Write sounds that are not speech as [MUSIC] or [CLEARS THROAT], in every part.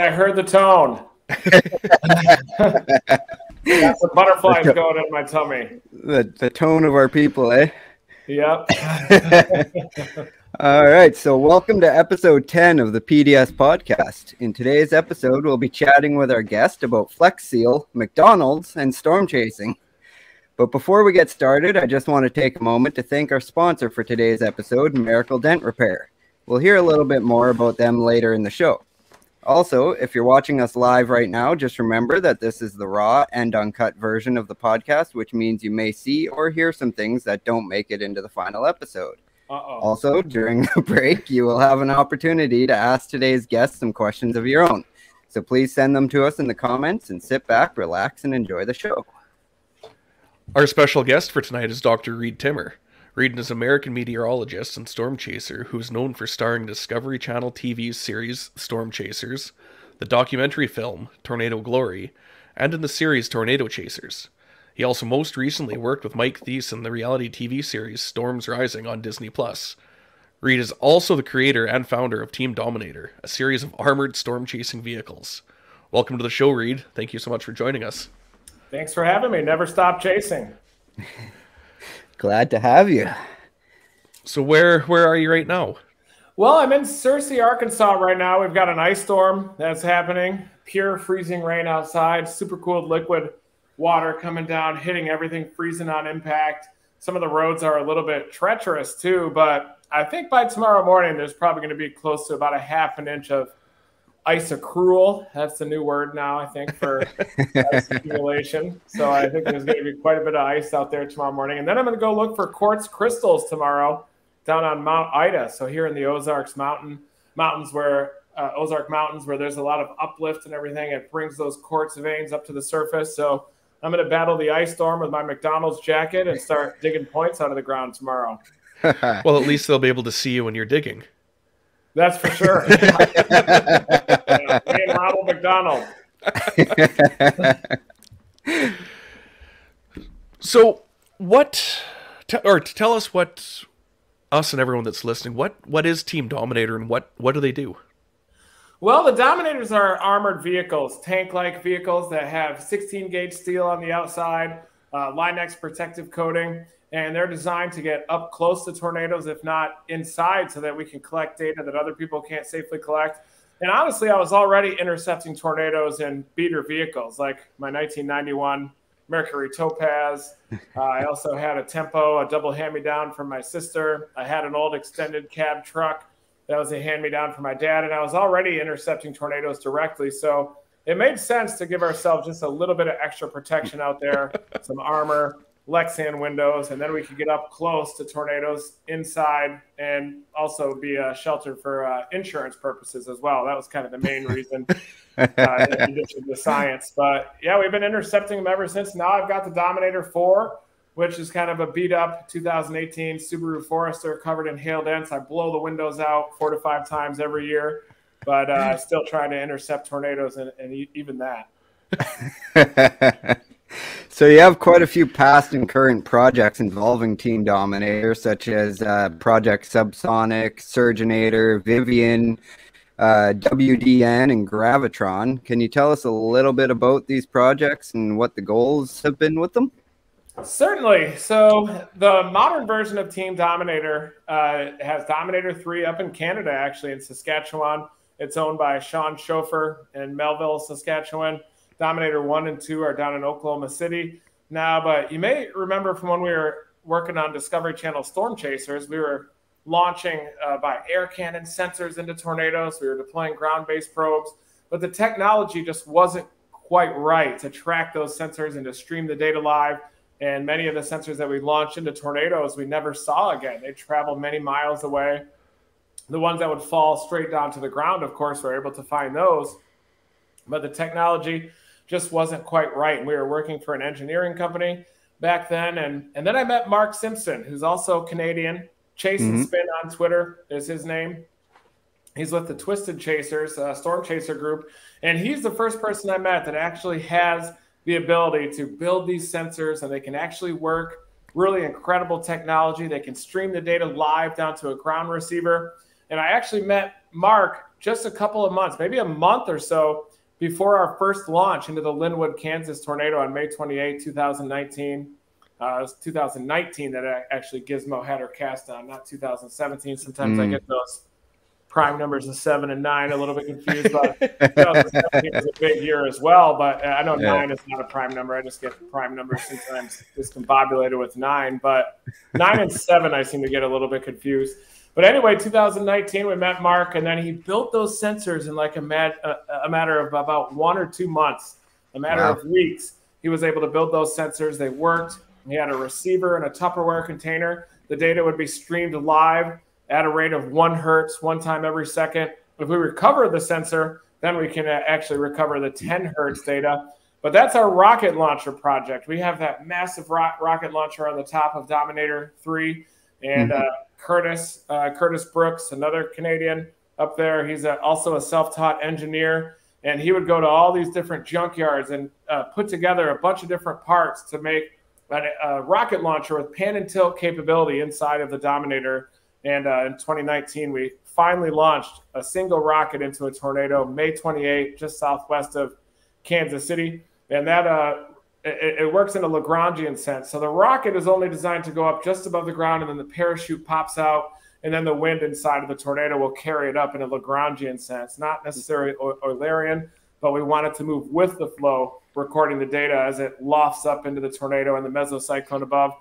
There it is. I heard the tone. That's the butterflies going in my tummy. The, the tone of our people, eh? Yep. [LAUGHS] All right, so welcome to episode 10 of the PDS podcast. In today's episode, we'll be chatting with our guest about Flex Seal, McDonald's, and storm chasing. But before we get started, I just want to take a moment to thank our sponsor for today's episode, Miracle Dent Repair. We'll hear a little bit more about them later in the show. Also, if you're watching us live right now, just remember that this is the raw and uncut version of the podcast, which means you may see or hear some things that don't make it into the final episode. Uh-oh. Also, during the [LAUGHS] break, you will have an opportunity to ask today's guests some questions of your own. So please send them to us in the comments and sit back, relax, and enjoy the show. Our special guest for tonight is Dr. Reed Timmer. Reed is an American meteorologist and storm chaser who is known for starring Discovery Channel TV's series Storm Chasers, the documentary film Tornado Glory, and in the series Tornado Chasers. He also most recently worked with Mike Theiss in the reality TV series Storms Rising on Disney Plus. Reed is also the creator and founder of Team Dominator, a series of armored storm chasing vehicles. Welcome to the show, Reed. Thank you so much for joining us. Thanks for having me. Never stop chasing. [LAUGHS] Glad to have you. So where where are you right now? Well, I'm in Searcy, Arkansas right now. We've got an ice storm that's happening. Pure freezing rain outside, super cooled liquid water coming down, hitting everything, freezing on impact. Some of the roads are a little bit treacherous too, but I think by tomorrow morning there's probably going to be close to about a half an inch of ice accrual. That's the new word now, I think, for [LAUGHS] ice accumulation. So I think there's going to be quite a bit of ice out there tomorrow morning. And then I'm going to go look for quartz crystals tomorrow down on Mount Ida. So here in the Ozarks Mountain Mountains, where uh, Ozark Mountains, where there's a lot of uplift and everything, it brings those quartz veins up to the surface. So I'm going to battle the ice storm with my McDonald's jacket and start digging points out of the ground tomorrow. [LAUGHS] well, at least they'll be able to see you when you're digging. That's for sure. [LAUGHS] yeah, and Ronald McDonald. so, what, t- or tell us what us and everyone that's listening, what what is Team Dominator and what what do they do? Well, the Dominators are armored vehicles, tank-like vehicles that have 16 gauge steel on the outside, uh, Line-X protective coating and they're designed to get up close to tornadoes, if not inside, so that we can collect data that other people can't safely collect. And honestly, I was already intercepting tornadoes in beater vehicles, like my 1991 Mercury Topaz. [LAUGHS] Uh, I also had a Tempo, a double hand-me-down from my sister. I had an old extended cab truck that was a hand-me-down from my dad, and I was already intercepting tornadoes directly. So it made sense to give ourselves just a little bit of extra protection out there, [LAUGHS] some armor, Lexan windows, and then we could get up close to tornadoes inside and also be a shelter for uh, insurance purposes as well. That was kind of the main reason, uh, in [LAUGHS] addition to science. But yeah, we've been intercepting them ever since. Now I've got the Dominator 4, which is kind of a beat up 2018 Subaru Forester covered in hail dents. I blow the windows out four to five times every year, but uh, still trying to intercept tornadoes and, and even that. [LAUGHS] [LAUGHS] So you have quite a few past and current projects involving Team Dominator, such as uh, Project Subsonic, Surgeonator, Vivian, uh, WDN, and Gravitron. Can you tell us a little bit about these projects and what the goals have been with them? Certainly. So the modern version of Team Dominator uh, has Dominator 3 up in Canada, actually, in Saskatchewan. It's owned by Sean Schofer in Melville, Saskatchewan. Dominator 1 and 2 are down in Oklahoma City now, but you may remember from when we were working on Discovery Channel Storm Chasers, we were launching uh, by air cannon sensors into tornadoes. We were deploying ground based probes, but the technology just wasn't quite right to track those sensors and to stream the data live. And many of the sensors that we launched into tornadoes, we never saw again. They traveled many miles away. The ones that would fall straight down to the ground, of course, we're able to find those. But the technology just wasn't quite right. And we were working for an engineering company back then. And, and then I met Mark Simpson, who's also Canadian. Chase and mm-hmm. Spin on Twitter is his name. He's with the Twisted Chasers, uh, Storm Chaser group. And he's the first person I met that actually has the ability to build these sensors and they can actually work. Really incredible technology. They can stream the data live down to a ground receiver. And I actually met Mark just a couple of months, maybe a month or so before our first launch into the Linwood, Kansas tornado on May 28, 2019. Uh, it was 2019 that actually Gizmo had her cast on, not 2017. Sometimes mm. I get those prime numbers of seven and nine a little bit confused, but [LAUGHS] 2017 was a big year as well. But I know yeah. nine is not a prime number. I just get prime numbers sometimes discombobulated with nine. But nine and seven, I seem to get a little bit confused. But anyway, 2019, we met Mark, and then he built those sensors in like a, mat, a, a matter of about one or two months, a matter wow. of weeks. He was able to build those sensors. They worked. He had a receiver and a Tupperware container. The data would be streamed live at a rate of one hertz, one time every second. If we recover the sensor, then we can actually recover the 10 hertz data. But that's our rocket launcher project. We have that massive ro- rocket launcher on the top of Dominator 3. And mm-hmm. uh, Curtis, uh, Curtis Brooks, another Canadian up there, he's a, also a self taught engineer. And he would go to all these different junkyards and uh, put together a bunch of different parts to make a, a rocket launcher with pan and tilt capability inside of the Dominator. And uh, in 2019, we finally launched a single rocket into a tornado May 28, just southwest of Kansas City. And that uh, it, it, works in a Lagrangian sense. So the rocket is only designed to go up just above the ground, and then the parachute pops out, and then the wind inside of the tornado will carry it up in a Lagrangian sense, not necessarily Eulerian, but we want it to move with the flow, recording the data as it lofts up into the tornado and the mesocyclone above.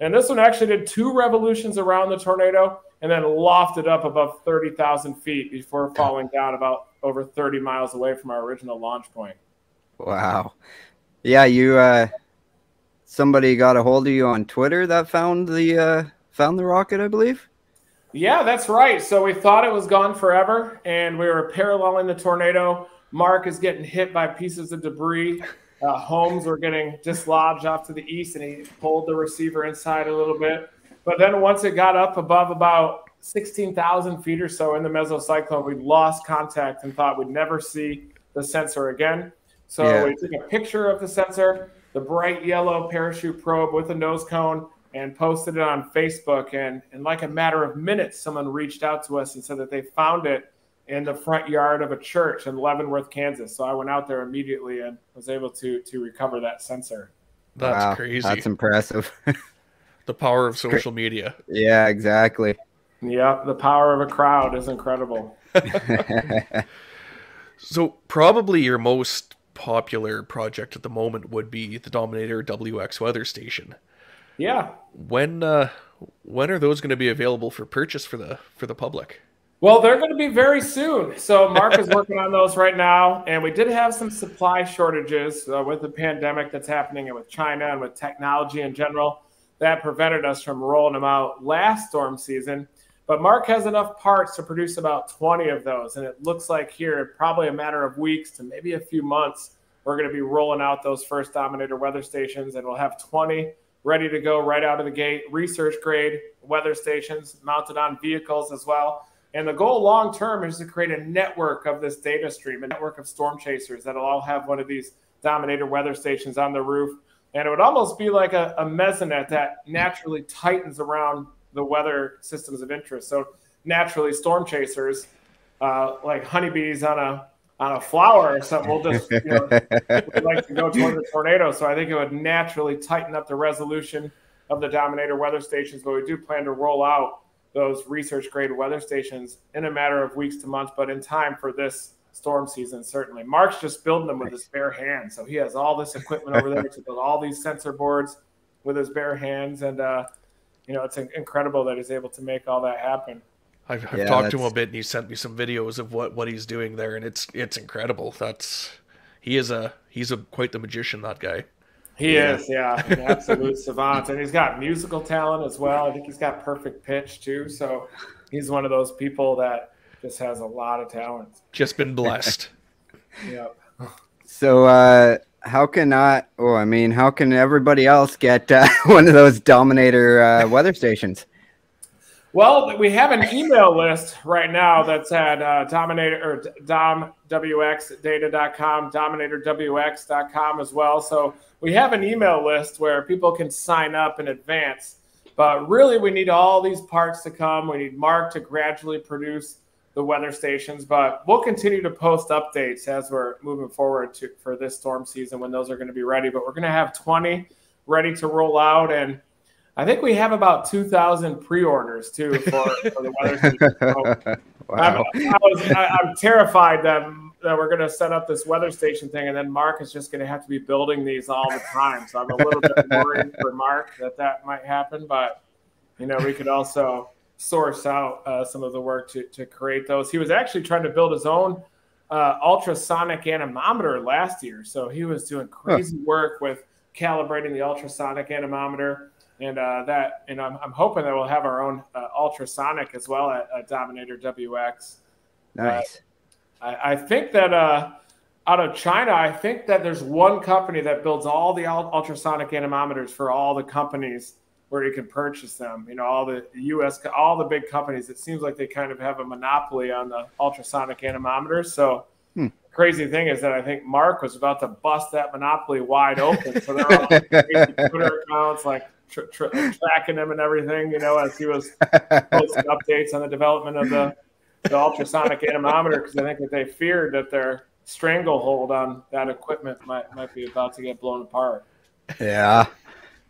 And this one actually did two revolutions around the tornado and then lofted up above 30,000 feet before falling down about over 30 miles away from our original launch point. Wow. Yeah, you uh somebody got a hold of you on Twitter that found the uh found the rocket, I believe. Yeah, that's right. So we thought it was gone forever and we were paralleling the tornado. Mark is getting hit by pieces of debris. Uh, homes were getting dislodged off to the east and he pulled the receiver inside a little bit. But then once it got up above about 16,000 feet or so in the mesocyclone, we lost contact and thought we'd never see the sensor again. So yeah. we took a picture of the sensor, the bright yellow parachute probe with a nose cone, and posted it on Facebook. And in like a matter of minutes, someone reached out to us and said that they found it in the front yard of a church in Leavenworth, Kansas. So I went out there immediately and was able to to recover that sensor. That's wow, crazy. That's impressive. [LAUGHS] the power of social media. Yeah, exactly. Yeah, the power of a crowd is incredible. [LAUGHS] [LAUGHS] so probably your most popular project at the moment would be the Dominator WX weather station. Yeah. When uh, when are those going to be available for purchase for the for the public? Well, they're going to be very soon. So Mark is working on those right now, and we did have some supply shortages uh, with the pandemic that's happening and with China and with technology in general that prevented us from rolling them out last storm season. But Mark has enough parts to produce about 20 of those. And it looks like here, probably a matter of weeks to maybe a few months, we're going to be rolling out those first Dominator weather stations. And we'll have 20 ready to go right out of the gate, research grade weather stations mounted on vehicles as well. And the goal long term is to create a network of this data stream, a network of storm chasers that'll all have one of these Dominator weather stations on the roof. And it would almost be like a, a mesonet that naturally tightens around the weather systems of interest. So naturally, storm chasers, uh, like honeybees on a on a flower or something, will just you know, [LAUGHS] like to go toward the tornado. So I think it would naturally tighten up the resolution of the Dominator weather stations. But we do plan to roll out those research grade weather stations in a matter of weeks to months, but in time for this storm season, certainly. Mark's just building them with his bare hands. So he has all this equipment over there to build all these sensor boards with his bare hands. And uh, you know, it's incredible that he's able to make all that happen. I've, I've yeah, talked that's... to him a bit, and he sent me some videos of what, what he's doing there, and it's it's incredible. That's he is a he's a quite the magician. That guy. He yeah. is, yeah, an absolute [LAUGHS] savant, and he's got musical talent as well. I think he's got perfect pitch too. So he's one of those people that just has a lot of talent. Just been blessed. [LAUGHS] yep. So uh, how can not? Oh, I mean, how can everybody else get uh, [LAUGHS] one of those Dominator uh, weather stations? Well, we have an email list right now that's at uh, Dominator or domwxdata.com, dominatorwx.com as well. So we have an email list where people can sign up in advance. But really, we need all these parts to come. We need Mark to gradually produce the weather stations. But we'll continue to post updates as we're moving forward to for this storm season when those are going to be ready. But we're going to have 20 ready to roll out and I think we have about 2,000 pre-orders too for, for the weather station. So [LAUGHS] wow. I'm, I was, I, I'm terrified that that we're going to set up this weather station thing, and then Mark is just going to have to be building these all the time. So I'm a little bit worried for Mark that that might happen, but you know, we could also source out uh, some of the work to, to create those. He was actually trying to build his own uh, ultrasonic anemometer last year, so he was doing crazy huh. work with calibrating the ultrasonic anemometer and uh, that and I'm, I'm hoping that we'll have our own uh, ultrasonic as well at, at Dominator WX. Nice. Uh, I, I, think that uh, out of China, I think that there's one company that builds all the ultrasonic anemometers for all the companies where you can purchase them. You know, all the U.S. all the big companies. It seems like they kind of have a monopoly on the ultrasonic anemometers. So. Hmm crazy thing is that I think Mark was about to bust that monopoly wide open. So they're all Twitter accounts like tr- tr- tracking him and everything, you know, as he was posting updates on the development of the, the ultrasonic anemometer because I think that they feared that their stranglehold on that equipment might might be about to get blown apart. Yeah.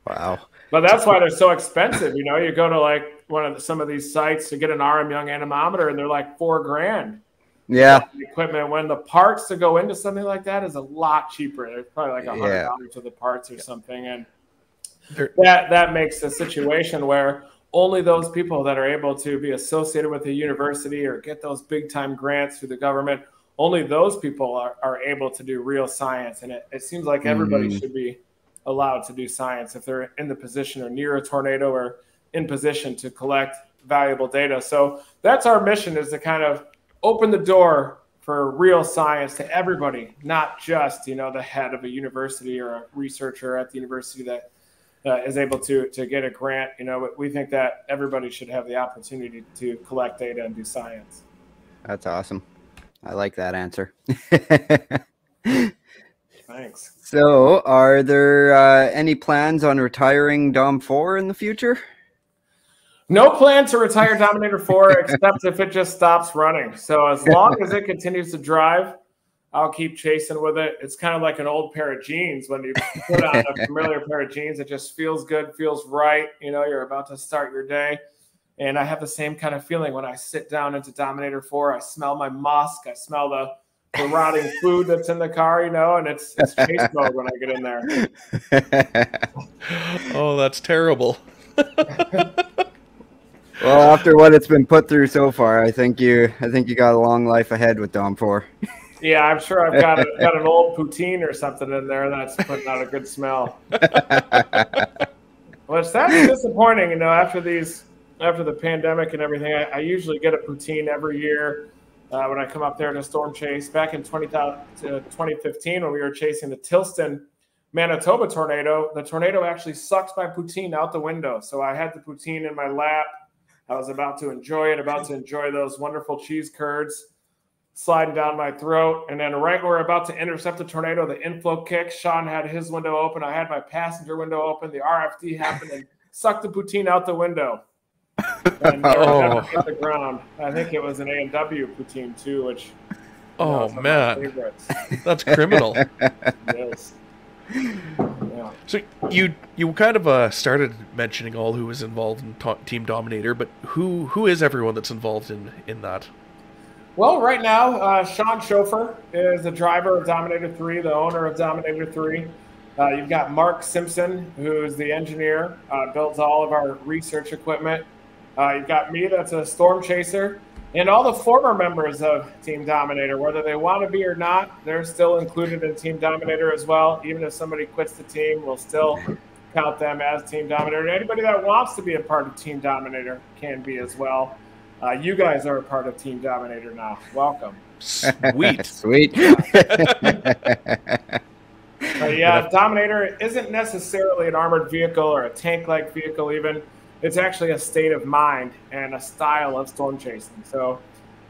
Wow. But that's why they're so expensive. You know, you go to like one of the, some of these sites to get an RM Young anemometer, and they're like four grand. Yeah. equipment when the parts to go into something like that is a lot cheaper. They're probably like a hundred dollars yeah. the parts or yeah. something, and that that makes a situation where only those people that are able to be associated with a university or get those big time grants through the government only those people are, are able to do real science and it, it seems like everybody mm. should be allowed to do science if they're in the position or near a tornado or in position to collect valuable data so that's our mission is to kind of open the door for real science to everybody not just you know the head of a university or a researcher at the university that uh, is able to to get a grant, you know, we think that everybody should have the opportunity to collect data and do science. That's awesome. I like that answer. [LAUGHS] Thanks. So, are there uh, any plans on retiring Dom 4 in the future? No plan to retire Dominator 4 [LAUGHS] except if it just stops running. So, as long as it continues to drive, I'll keep chasing with it. It's kind of like an old pair of jeans. When you put on a familiar pair of jeans, it just feels good, feels right. You know, you're about to start your day. And I have the same kind of feeling when I sit down into Dominator 4. I smell my musk. I smell the, the rotting food that's in the car, you know, and it's, it's chase [LAUGHS] mode when I get in there. [LAUGHS] oh, that's terrible. [LAUGHS] well, after what it's been put through so far, I think you I think you got a long life ahead with Dom 4. Yeah, I'm sure I've got, a, got an old poutine or something in there that's putting out a good smell. Which that's disappointing, you know. After these, after the pandemic and everything, I, I usually get a poutine every year uh, when I come up there to storm chase. Back in 20, uh, 2015, when we were chasing the Tilston, Manitoba tornado, the tornado actually sucked my poutine out the window. So I had the poutine in my lap. I was about to enjoy it, about to enjoy those wonderful cheese curds sliding down my throat. And then right when we're about to intercept the tornado, the inflow kick. Sean had his window open. I had my passenger window open. The RFD happened and sucked the poutine out the window. And oh. hit the ground. I think it was an A and W poutine too, which oh know, man, [LAUGHS] that's criminal. [LAUGHS] yes. Yeah. So you you kind of uh, started mentioning all who was involved in Team Dominator, but who who is everyone that's involved in in that? Well, right now, uh, Sean Schofer is the driver of Dominator 3, the owner of Dominator 3. Uh, you've got Mark Simpson, who's the engineer, uh, builds all of our research equipment. Uh, you've got me, that's a storm chaser, and all the former members of Team Dominator, whether they want to be or not, they're still included in Team Dominator as well. Even if somebody quits the team, we'll still count them as Team Dominator. And anybody that wants to be a part of Team Dominator can be as well. Uh, you guys are a part of Team Dominator now. Welcome. Sweet. [LAUGHS] Sweet. [LAUGHS] yeah, Dominator isn't necessarily an armored vehicle or a tank like vehicle, even. It's actually a state of mind and a style of storm chasing. So,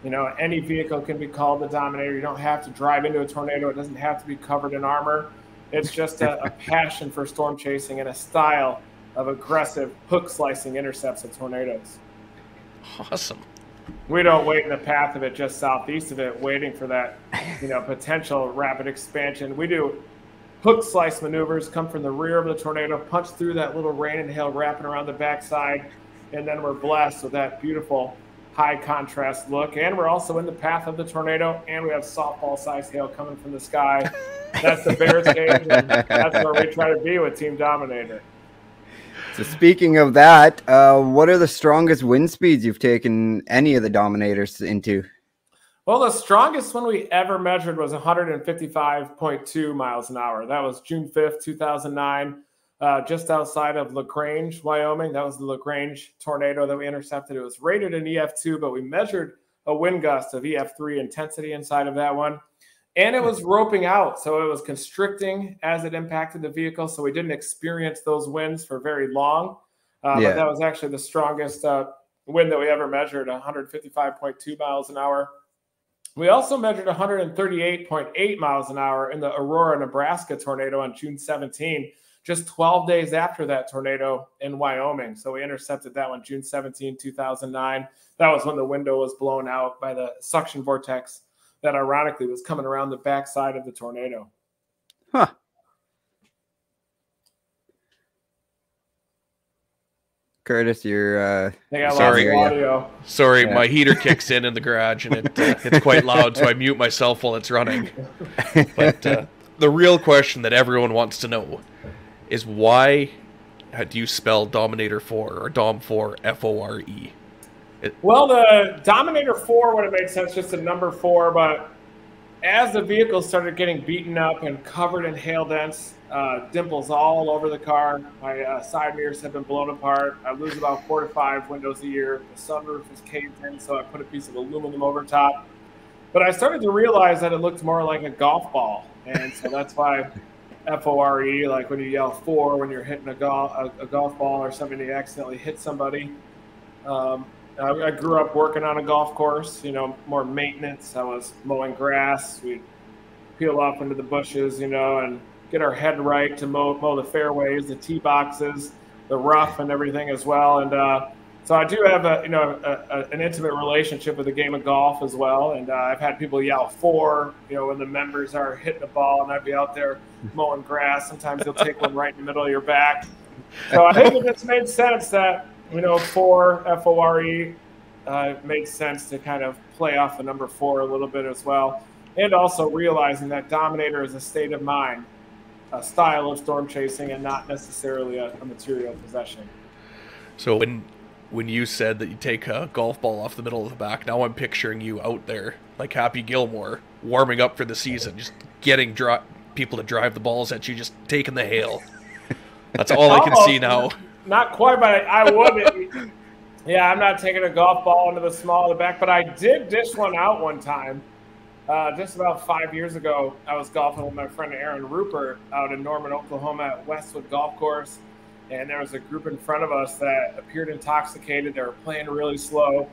you know, any vehicle can be called the Dominator. You don't have to drive into a tornado, it doesn't have to be covered in armor. It's just a, a [LAUGHS] passion for storm chasing and a style of aggressive hook slicing intercepts of tornadoes. Awesome. we don't wait in the path of it just southeast of it, waiting for that, you know, [LAUGHS] potential rapid expansion. We do hook slice maneuvers, come from the rear of the tornado, punch through that little rain and hail wrapping around the backside, and then we're blessed with that beautiful high contrast look. And we're also in the path of the tornado, and we have softball size hail coming from the sky. That's the Bears. And that's where we try to be with Team Dominator. So speaking of that, uh, what are the strongest wind speeds you've taken any of the Dominators into? Well, the strongest one we ever measured was 155.2 miles an hour. That was June 5th, 2009, uh, just outside of LaGrange, Wyoming. That was the LaGrange tornado that we intercepted. It was rated an EF2, but we measured a wind gust of EF3 intensity inside of that one and it was roping out so it was constricting as it impacted the vehicle so we didn't experience those winds for very long uh, yeah. but that was actually the strongest uh, wind that we ever measured 155.2 miles an hour we also measured 138.8 miles an hour in the aurora nebraska tornado on june 17 just 12 days after that tornado in wyoming so we intercepted that one june 17 2009 that was when the window was blown out by the suction vortex that ironically was coming around the backside of the tornado. Huh. Curtis, you're uh, sorry. Sorry, yeah. my heater kicks in in the garage and it uh, it's quite loud, so I mute myself while it's running. But uh, [LAUGHS] the real question that everyone wants to know is why do you spell Dominator Four or Dom Four F O R E? It, well, the Dominator 4 would have made sense just a number 4, but as the vehicle started getting beaten up and covered in hail dents, uh, dimples all over the car, my uh, side mirrors have been blown apart. I lose about four to five windows a year. The sunroof is caved in, so I put a piece of aluminum over top. But I started to realize that it looked more like a golf ball, and so that's why F O R E, like when you yell four when you're hitting a golf a, a golf ball or something, you accidentally hit somebody. Um, I grew up working on a golf course, you know, more maintenance. I was mowing grass. We'd peel off into the bushes, you know, and get our head right to mow, mow the fairways, the tee boxes, the rough, and everything as well. And uh, so I do have a, you know, a, a, an intimate relationship with the game of golf as well. And uh, I've had people yell four, you know, when the members are hitting the ball, and I'd be out there mowing grass. Sometimes they'll take one right in the middle of your back. So I think it just made sense that you know, four F O R E uh, makes sense to kind of play off the number four a little bit as well, and also realizing that Dominator is a state of mind, a style of storm chasing, and not necessarily a, a material possession. So when when you said that you take a golf ball off the middle of the back, now I'm picturing you out there like Happy Gilmore, warming up for the season, just getting dri- people to drive the balls at you, just taking the hail. That's all I can see now not quite, but I, I would. yeah, I'm not taking a golf ball into the small of the back, but I did dish one out one time. Uh, just about five years ago, I was golfing with my friend Aaron Rupert out in Norman, Oklahoma at Westwood Golf Course. And there was a group in front of us that appeared intoxicated. They were playing really slow.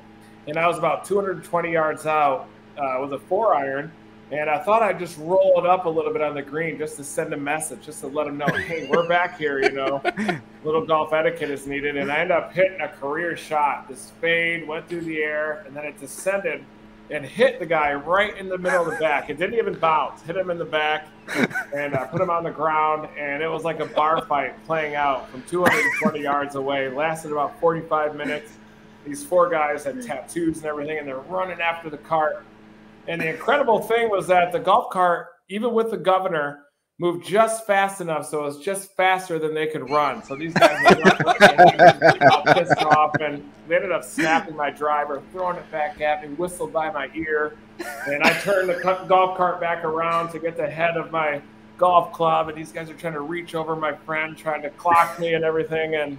And I was about 220 yards out uh, with a four iron and I thought I'd just roll it up a little bit on the green just to send a message, just to let them know, hey, we're back here, you know. [LAUGHS] little golf etiquette is needed. And I end up hitting a career shot. The spade went through the air and then it descended and hit the guy right in the middle of the back. It didn't even bounce, hit him in the back and uh, put him on the ground. And it was like a bar fight playing out from 220 yards away. It lasted about 45 minutes. These four guys had tattoos and everything, and they're running after the cart and the incredible thing was that the golf cart, even with the governor, moved just fast enough, so it was just faster than they could run. So these guys were [LAUGHS] pissed off, and they ended up snapping my driver, throwing it back at me, whistled by my ear, and I turned the golf cart back around to get the head of my golf club, and these guys are trying to reach over my friend, trying to clock me and everything, and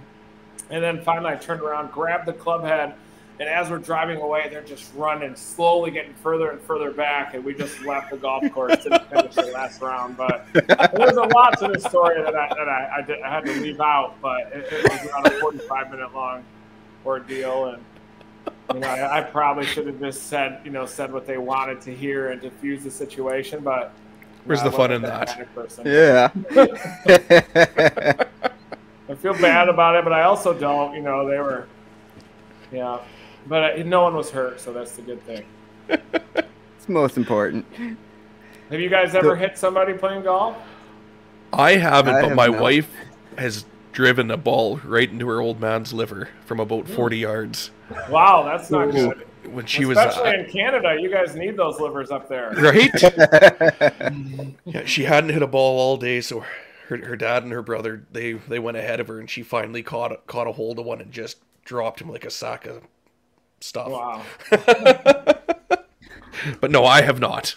and then finally I turned around, grabbed the club head and as we're driving away, they're just running, slowly getting further and further back. And we just left the golf course to finish the last round. But there's a lot to this story that I, that I, I, did, I had to leave out. But it, it was around a 45 minute long ordeal. And, you know, I, I, probably should have just said, you know, said what they wanted to hear and diffuse the situation. But where's the fun in that? Kind of yeah. [LAUGHS] I feel bad about it, but I also don't. You know, they were, yeah but uh, no one was hurt, so that's the good thing. [LAUGHS] it's most important. Have you guys ever hit somebody playing golf? I haven't, I but have my not. wife has driven a ball right into her old man's liver from about 40 yards Wow, that's not Ooh. good. when she was Especially uh, in Canada, you guys need those livers up there. right. [LAUGHS] [LAUGHS] Yeah, she hadn't hit a ball all day, so her, her dad and her brother they they went ahead of her, and she finally caught caught a hold of one and just dropped him like a sack of stuff. Wow. [LAUGHS] But no, I have not.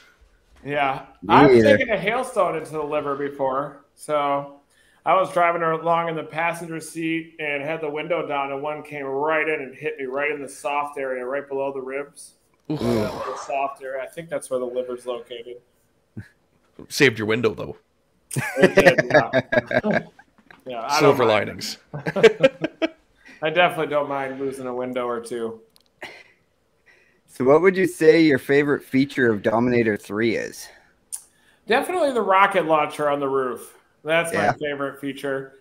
Yeah, Me I've either. taken a hailstone into the liver before. So I was driving along in the passenger seat and had the window down, and one came right in and hit me right in the soft area, right below the ribs. Oof. That little soft area. I think that's where the liver's located. Saved your window though. It did, yeah. [LAUGHS] yeah, Silver linings. [LAUGHS] I definitely don't mind losing a window or two. So, what would you say your favorite feature of Dominator 3 is? Definitely the rocket launcher on the roof. That's my favorite feature.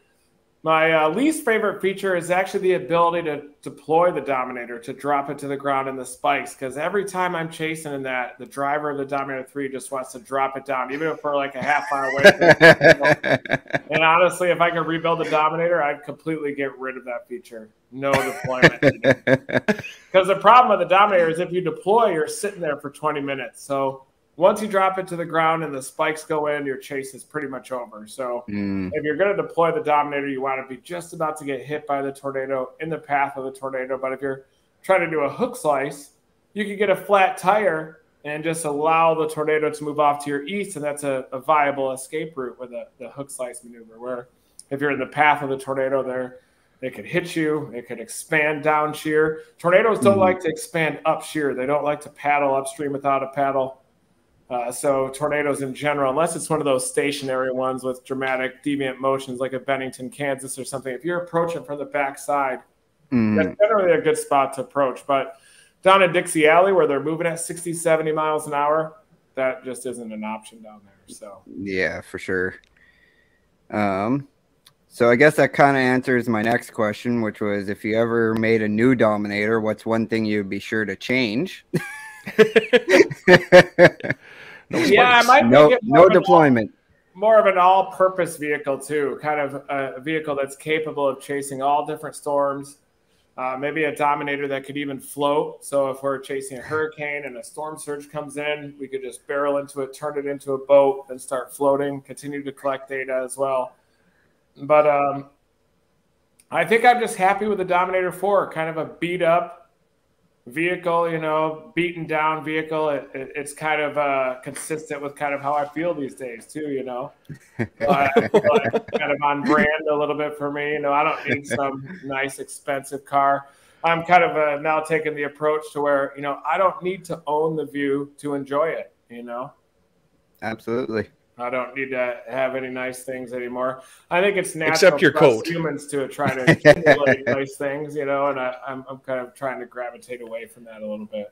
My uh, least favorite feature is actually the ability to deploy the Dominator to drop it to the ground in the spikes. Because every time I'm chasing in that, the driver of the Dominator 3 just wants to drop it down, even if we're like a half mile away. [LAUGHS] And honestly, if I could rebuild the Dominator, I'd completely get rid of that feature. No deployment. [LAUGHS] Because the problem with the Dominator is if you deploy, you're sitting there for 20 minutes. So once you drop it to the ground and the spikes go in, your chase is pretty much over. So Mm, if you're going to deploy the Dominator, you want to be just about to get hit by the tornado in the path of the tornado. But if you're trying to do a hook slice, you could get a flat tire and just allow the tornado to move off to your east. And that's a, a viable escape route with a, the hook slice maneuver, where if you're in the path of the tornado, there it could hit you. It could expand down shear. Tornadoes don't Mhm. like to expand up shear. They don't like to paddle upstream without a paddle. Uh, so tornadoes in general, unless it's one of those stationary ones with dramatic deviant motions like a Bennington, Kansas or something, if you're approaching from the backside, mm. that's generally a good spot to approach. But down in Dixie Alley where they're moving at 60, 70 miles an hour, that just isn't an option down there. So Yeah, for sure. Um, so I guess that kind of answers my next question, which was if you ever made a new Dominator, what's one thing you'd be sure to change? [LAUGHS] [LAUGHS] [LAUGHS] No yeah, I might no, make no of an deployment. more of an all-purpose vehicle too. Kind of a vehicle that's capable of chasing all different storms. Uh, maybe a dominator that could even float. So if we're chasing a hurricane and a storm surge comes in we could just barrel into it turn it into a boat and start floating continue to collect data as well. But um, i think i'm just happy with the dominator 4 kind of a beat up vehicle, you know, beaten down vehicle. It, it, it's kind of uh, consistent with kind of how I feel these days too, you know. [LAUGHS] Uh, but kind of on brand a little bit for me. You know, I don't need some nice expensive car. I'm kind of uh, now taking the approach to where you know I don't need to own the view to enjoy it. You know, Absolutely. I don't need to have any nice things anymore. I think it's natural Except your coat. humans to try to [LAUGHS] accumulate nice things, you know, and I, I'm, I'm kind of trying to gravitate away from that a little bit.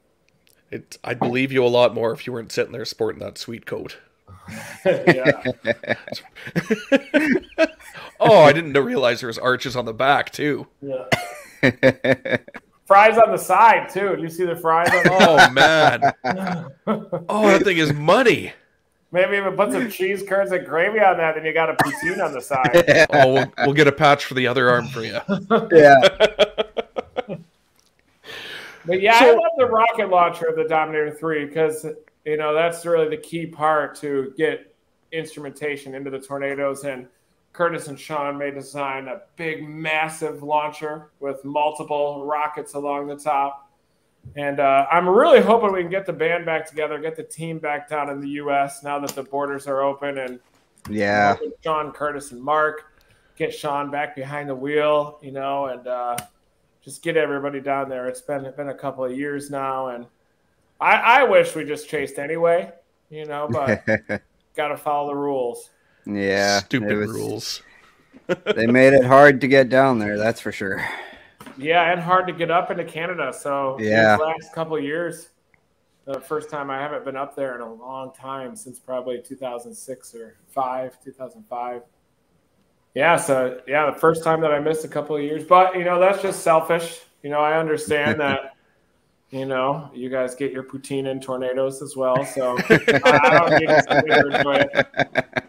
It, I'd believe you a lot more if you weren't sitting there sporting that sweet coat. [LAUGHS] yeah. [LAUGHS] Oh, I didn't realize there was arches on the back too. yeah. Fries on the side too. Do you see the fries on the Oh man. Oh, that thing is money. Maybe even put some [LAUGHS] cheese curds and gravy on that, then you got a poutine on the side. [LAUGHS] Oh, we'll, we'll get a patch for the other arm for you. yeah. [LAUGHS] But yeah, I love the rocket launcher of the Dominator 3 because, you know, that's really the key part to get instrumentation into the tornadoes. And Curtis and Sean may design a big, massive launcher with multiple rockets along the top. And uh, I'm really hoping we can get the band back together, get the team back down in the U.S. now that the borders are open and Yeah. with Sean, Curtis, and Mark. Get Sean back behind the wheel, you know, and uh, just get everybody down there. It's been it's been a couple of years now, and I, I wish we just chased anyway, you know, but [LAUGHS] got to follow the rules. yeah. Stupid was- rules. They made it hard to get down there, that's for sure. Yeah, and hard to get up into Canada. So Yeah. last couple of years, the first time I haven't been up there in a long time since probably 2006 or five, 2005. Yeah, so yeah, the first time that I missed a couple of years, but you know that's just selfish. You know, I understand [LAUGHS] that You know, you guys get your poutine and tornadoes as well. So [LAUGHS] I don't need to enjoy it.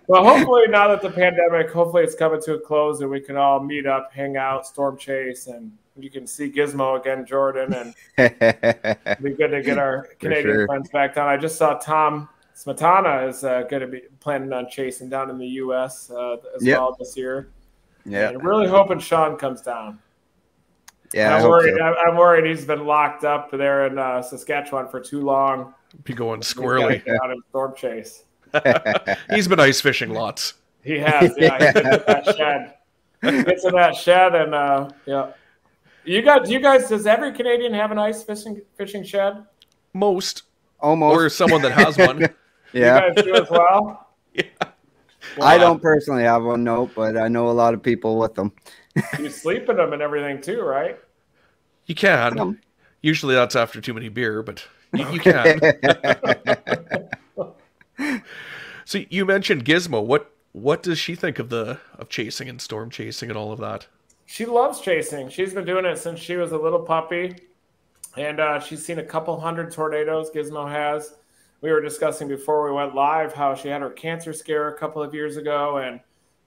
Well, hopefully now that the pandemic, hopefully it's coming to a close and we can all meet up, hang out, storm chase, and you can see Gizmo again, Jordan, and it'd [LAUGHS] be good to get our Canadian sure. friends back down. I just saw Tom Smetana is uh, going to be planning on chasing down in the U.S. Uh, as yep. well this year. Yeah, and really hoping Sean comes down. Yeah, I'm worried. So. I'm worried he's been locked up there in uh, Saskatchewan for too long. Be going squirrely out in storm chase. [LAUGHS] he's been ice fishing lots. He has. Yeah, he's in that [LAUGHS] shed. Gets in that shed and uh, yeah. You got you guys? Does every Canadian have an ice fishing fishing shed? Most, almost, or someone that has one. [LAUGHS] yeah, you guys do as well. [LAUGHS] yeah. Well, I don't personally have one, no, but I know a lot of people with them. you sleep in them and everything too, right? You can. Um, Usually that's after too many beer, but you, you can. [LAUGHS] so you mentioned Gizmo. What what does she think of the of chasing and storm chasing and all of that? She loves chasing. She's been doing it since she was a little puppy, and uh, she's seen a couple hundred tornadoes. Gizmo has. We were discussing before we went live how she had her cancer scare a couple of years ago, and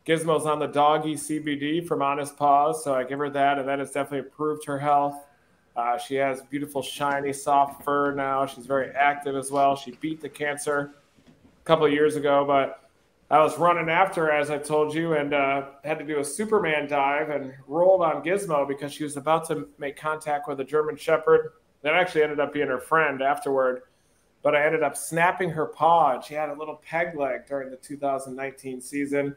Gizmo's on the doggy CBD from Honest Paws, so I give her that, and that has definitely improved her health. Uh, she has beautiful, shiny, soft fur now. She's very active as well. She beat the cancer a couple of years ago, but I was running after her, as I told you, and uh, had to do a Superman dive and rolled on Gizmo because she was about to make contact with a German Shepherd. That actually ended up being her friend afterward. But I ended up snapping her paw, and she had a little peg leg during the 2019 season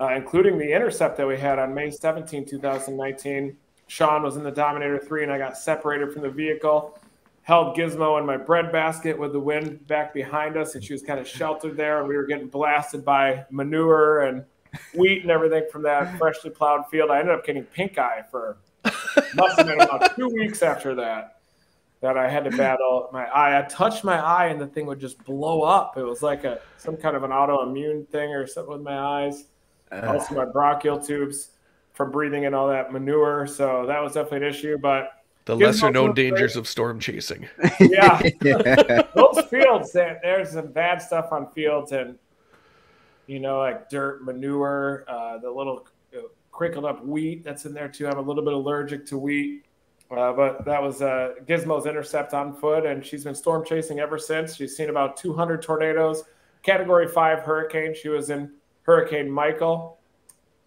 uh, including the intercept that we had on May 17, 2019. Sean was in the Dominator 3, and I got separated from the vehicle. Held Gizmo in my bread basket with the wind back behind us, and she was kind of sheltered there. And we were getting blasted by manure and wheat and everything from that freshly plowed field. I ended up getting pink eye for must have been about two weeks after that that I had to battle my eye. I touched my eye and the thing would just blow up. It was like a some kind of an autoimmune thing or something with my eyes uh, also my bronchial tubes from breathing in all that manure. So that was definitely an issue. But the lesser known dangers great. of storm chasing. [LAUGHS] Yeah. [LAUGHS] Those fields, there's some bad stuff on fields and, you know, like dirt, manure, uh, the little uh, crinkled up wheat that's in there too. I'm a little bit allergic to wheat. Uh, but that was uh, Gizmo's intercept on foot, and she's been storm chasing ever since. She's seen about 200 tornadoes, Category 5 hurricane. She was in Hurricane Michael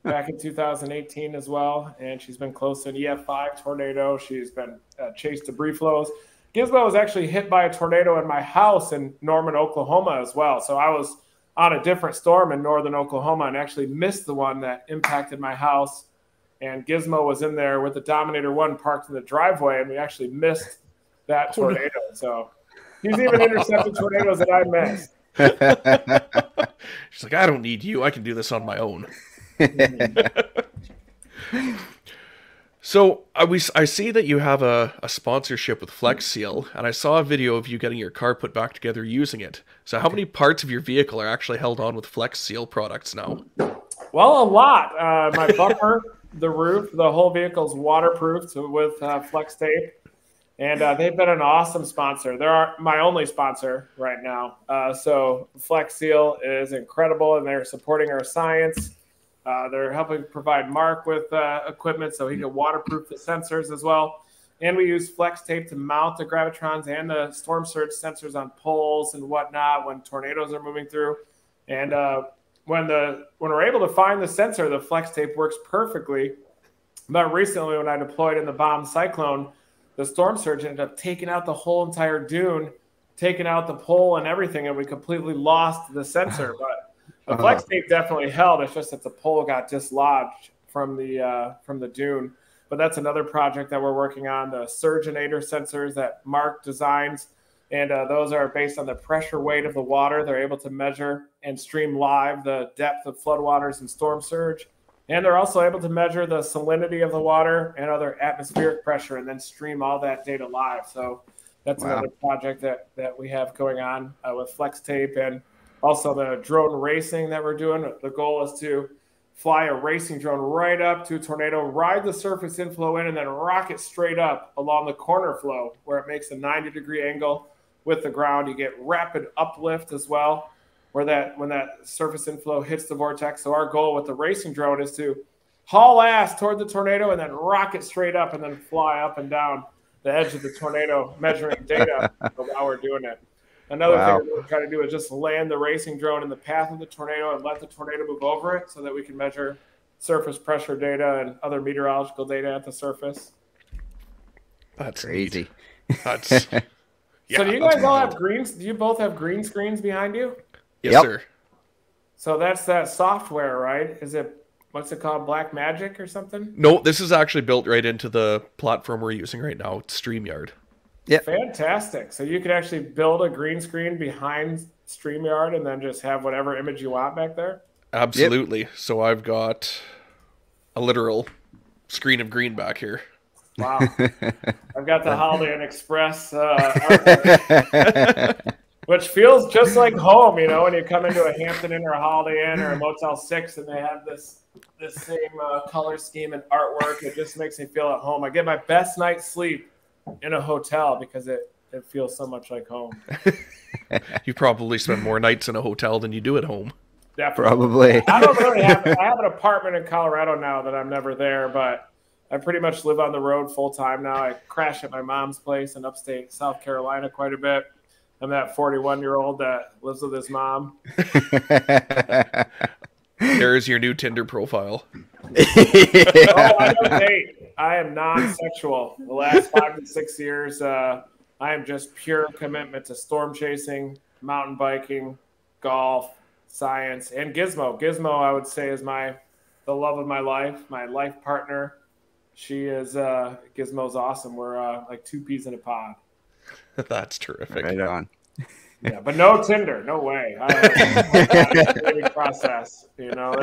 back in 2018 as well, and she's been close to an EF5 tornado. She's been uh, chased debris flows. Gizmo was actually hit by a tornado in my house in Norman, Oklahoma as well. So I was on a different storm in northern Oklahoma and actually missed the one that impacted my house. And Gizmo was in there with the Dominator 1 parked in the driveway, and we actually missed that tornado. So he's even intercepted tornadoes that I missed. [LAUGHS] She's like, I don't need you. I can do this on my own. [LAUGHS] so I we I see that you have a, a sponsorship with Flex Seal, and I saw a video of you getting your car put back together using it. So how many parts of your vehicle are actually held on with Flex Seal products now? Well, a lot. Uh, my bumper, [LAUGHS] the roof, the whole vehicle's waterproofed with uh, Flex tape and uh, they've been an awesome sponsor. They're my only sponsor right now. Uh, so Flex Seal is incredible, and they're supporting our science. Uh, they're helping provide Mark with uh, equipment so he can waterproof the sensors as well. And we use flex tape to mount the gravitrons and the storm surge sensors on poles and whatnot when tornadoes are moving through. And uh, when the when we're able to find the sensor, the flex tape works perfectly. But recently, when I deployed in the bomb cyclone the storm surge ended up taking out the whole entire dune, taking out the pole and everything, and we completely lost the sensor. [LAUGHS] But the uh-huh. flex tape definitely held. It's just that the pole got dislodged from the uh, from the dune. But that's another project that we're working on. The surgeonator sensors that Mark designs, and uh, those are based on the pressure weight of the water. They're able to measure and stream live the depth of floodwaters and storm surge. And they're also able to measure the salinity of the water and other atmospheric pressure and then stream all that data live. So that's wow. another project that, that we have going on uh, with Flex Tape and also the drone racing that we're doing. The goal is to fly a racing drone right up to a tornado, ride the surface inflow in, and then rocket straight up along the corner flow where it makes a 90 degree angle with the ground. You get rapid uplift as well, where that when that surface inflow hits the vortex. So our goal with the racing drone is to haul ass toward the tornado and then rocket straight up and then fly up and down the edge of the tornado, measuring data while we're doing it. Another wow. thing we're trying to do is just land the racing drone in the path of the tornado and let the tornado move over it so that we can measure surface pressure data and other meteorological data at the surface. That's crazy. That's [LAUGHS] yeah, so do you guys all have greens? Do you both have green screens behind you? Yes, yep. sir. So that's that software, right? Is it what's it called? Black Magic or something? No, this is actually built right into the platform we're using right now. It's StreamYard. Yeah. Fantastic. So you could actually build a green screen behind StreamYard and then just have whatever image you want back there? Absolutely. Yep. So I've got a literal screen of green back here. Wow. [LAUGHS] I've got the Holiday Inn Express, uh, [LAUGHS] which feels just like home, you know, when you come into a Hampton Inn or a Holiday Inn or a Motel 6 and they have this this same uh, color scheme and artwork. It just makes me feel at home. I get my best night's sleep in a hotel because it it feels so much like home. [LAUGHS] you probably spend more nights in a hotel than you do at home. Definitely. Probably. I don't really have. I have an apartment in Colorado now that I'm never there, but I pretty much live on the road full time now. I crash at my mom's place in upstate South Carolina quite a bit. I'm that 41 year old that lives with his mom. [LAUGHS] There's your new Tinder profile. [LAUGHS] oh, I don't [LAUGHS] date. I am non-sexual. The last five to six years, uh, I am just pure commitment to storm chasing, mountain biking, golf, science, and Gizmo. Gizmo, I would say, is my the love of my life, my life partner. She is uh, Gizmo's awesome. We're uh, like two peas in a pod. [LAUGHS] That's terrific. Right on. Yeah, but no Tinder, no way. I, [LAUGHS] process, you know.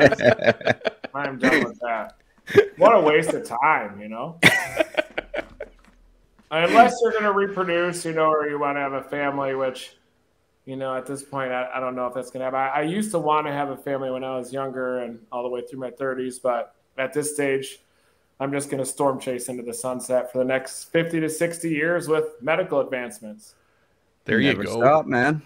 I am done with that. What a waste of time, you know. Unless you're going to reproduce, you know, or you want to have a family, which, you know, at this point, I, I don't know if that's going to happen. I, I used to want to have a family when I was younger and all the way through my 30s, but at this stage, I'm just going to storm chase into the sunset for the next 50 to 60 years with medical advancements. There you, you go, stop, man.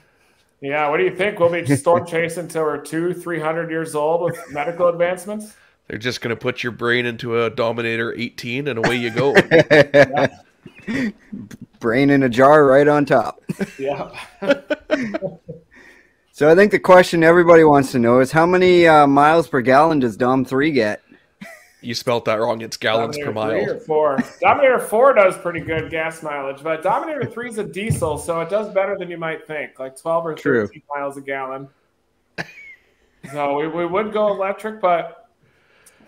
Yeah, what do you think? We'll be [LAUGHS] storm chasing until we're two, three hundred years old with medical advancements. They're just going to put your brain into a Dominator 18 and away you go. [LAUGHS] brain in a jar right on top. [LAUGHS] Yeah. so I think the question everybody wants to know is how many uh, miles per gallon does Dom 3 get? You spelt that wrong. It's gallons Dominator per mile. Three or four. Dominator 4 does pretty good gas mileage, but Dominator 3 is a diesel, so it does better than you might think, like 12 or 13 True. miles a gallon. So we, we would go electric, but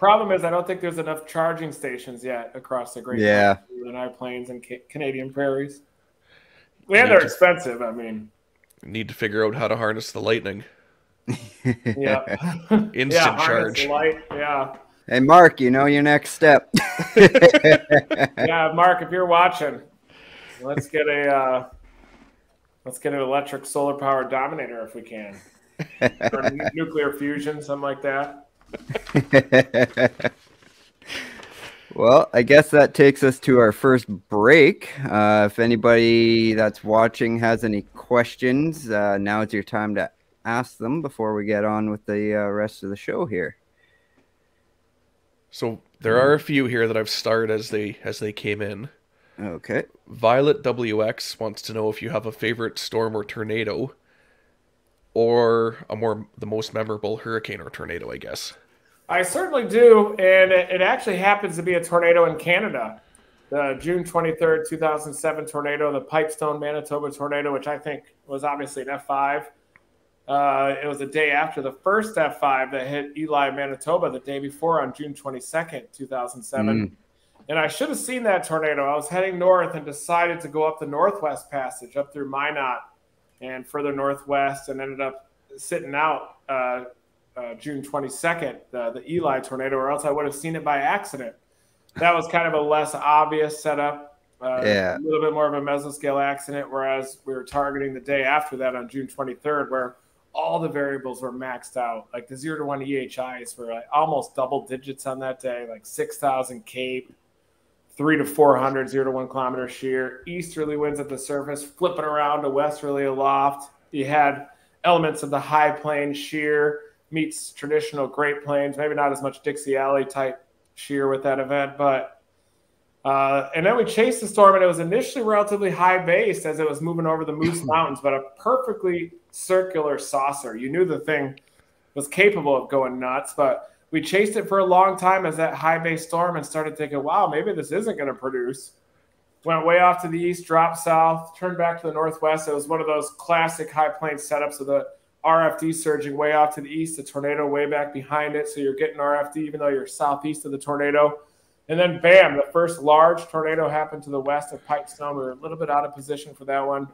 Problem is, I don't think there's enough charging stations yet across the Great yeah. High Plains and ca- Canadian prairies. And they're expensive. I mean, need to figure out how to harness the lightning. yeah, [LAUGHS] instant yeah, charge. Light. Yeah. Hey, Mark, you know your next step. [LAUGHS] yeah, Mark, if you're watching, let's get a uh, let's get an electric solar powered Dominator if we can, or nuclear fusion, something like that. [LAUGHS] well, I guess that takes us to our first break. Uh, if anybody that's watching has any questions, uh, now is your time to ask them before we get on with the uh, rest of the show here. So there are a few here that I've starred as they as they came in. Okay. Violet WX wants to know if you have a favorite storm or tornado, or a more the most memorable hurricane or tornado, I guess. I certainly do, and it, it actually happens to be a tornado in Canada. The June 23rd, 2007 tornado, the Pipestone, Manitoba tornado, which I think was obviously an F5. Uh, it was a day after the first F5 that hit Elie, Manitoba, the day before on June 22nd, 2007. Mm. And I should have seen that tornado. I was heading north and decided to go up the Northwest Passage, up through Minot and further northwest, and ended up sitting out uh, uh, June 22nd, the, the Elie tornado, or else I would have seen it by accident. That was kind of a less obvious setup. Uh, yeah. A little bit more of a mesoscale accident, whereas we were targeting the day after that on June 23rd, where all the variables were maxed out. Like the zero to one EHIs were like almost double digits on that day, like 6,000 cape, three to 400, zero to one kilometer shear. Easterly winds at the surface, flipping around to westerly aloft. You had elements of the high plains shear meets traditional Great Plains, maybe not as much Dixie Alley type shear with that event, but uh, and then we chased the storm, and it was initially relatively high based as it was moving over the Moose [CLEARS THROAT] Mountains, but a perfectly circular saucer. You knew the thing was capable of going nuts, but we chased it for a long time as that high base storm and started thinking, wow, maybe this isn't going to produce. Went way off to the east, dropped south, turned back to the northwest. It was one of those classic high plains setups of the RFD surging way off to the east, the tornado way back behind it. So you're getting RFD even though you're southeast of the tornado. And then, bam, the first large tornado happened to the west of Pipestone. We were a little bit out of position for that one.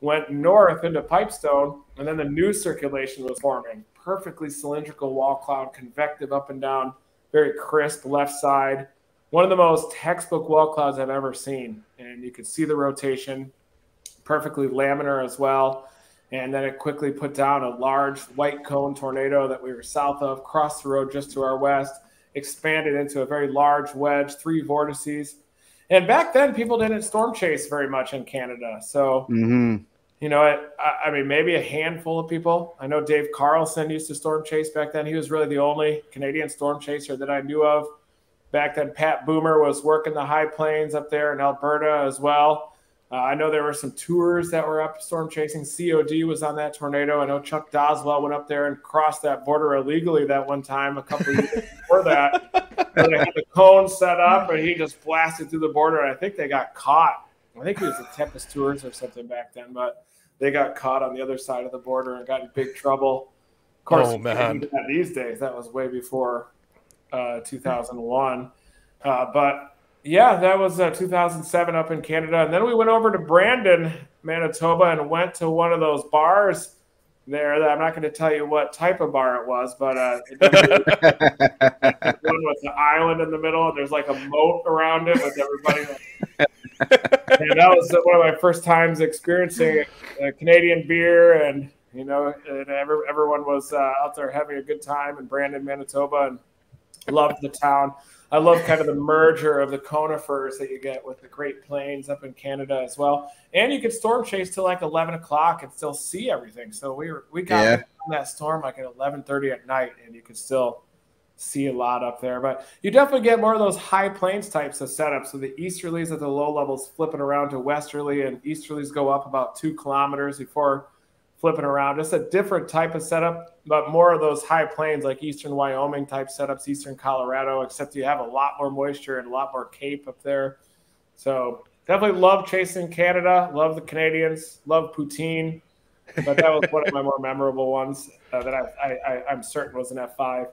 Went north into Pipestone, and then the new circulation was forming. Perfectly cylindrical wall cloud, convective up and down, very crisp left side. One of the most textbook wall clouds I've ever seen. And you could see the rotation, perfectly laminar as well. And then it quickly put down a large white cone tornado that we were south of, crossed the road just to our west expanded into a very large wedge, three vortices. And back then, people didn't storm chase very much in Canada. So, mm-hmm. you know, it, I, I, mean, maybe a handful of people. I know Dave Carlson used to storm chase back then. He was really the only Canadian storm chaser that I knew of. Back then, Pat Boomer was working the high plains up there in Alberta as well. Uh, I know there were some tours that were up storm chasing. COD was on that tornado. I know Chuck Doswell went up there and crossed that border illegally that one time a couple years [LAUGHS] before that. they had the cone set up and he just blasted through the border. And I think they got caught. I think it was at Tempest Tours or something back then, but they got caught on the other side of the border and got in big trouble. Of course, oh, man. these days that was way before uh, 2001. Uh, but yeah, that was uh, 2007 up in Canada. And then we went over to Brandon, Manitoba, and went to one of those bars there. That I'm not going to tell you what type of bar it was, but uh, [LAUGHS] one with the island in the middle, and there's like a moat around it with everybody. and that was one of my first times experiencing Canadian beer, and you know, and every, everyone was uh, out there having a good time in Brandon, Manitoba, and loved the town. I love kind of the merger of the conifers that you get with the Great Plains up in Canada as well. And you could storm chase till like eleven o'clock and still see everything. So we were we got yeah. that storm like at eleven thirty at night, and you could still see a lot up there. But you definitely get more of those high plains types of setups. So the easterlies at the low levels flipping around to westerly, and easterlies go up about two kilometers before flipping around. Just a different type of setup, but more of those high plains like eastern Wyoming type setups, eastern Colorado, except you have a lot more moisture and a lot more cape up there. So definitely love chasing Canada. Love the Canadians. Love poutine. But that was one of my more [LAUGHS] memorable ones uh, that I, I, am certain was an F5.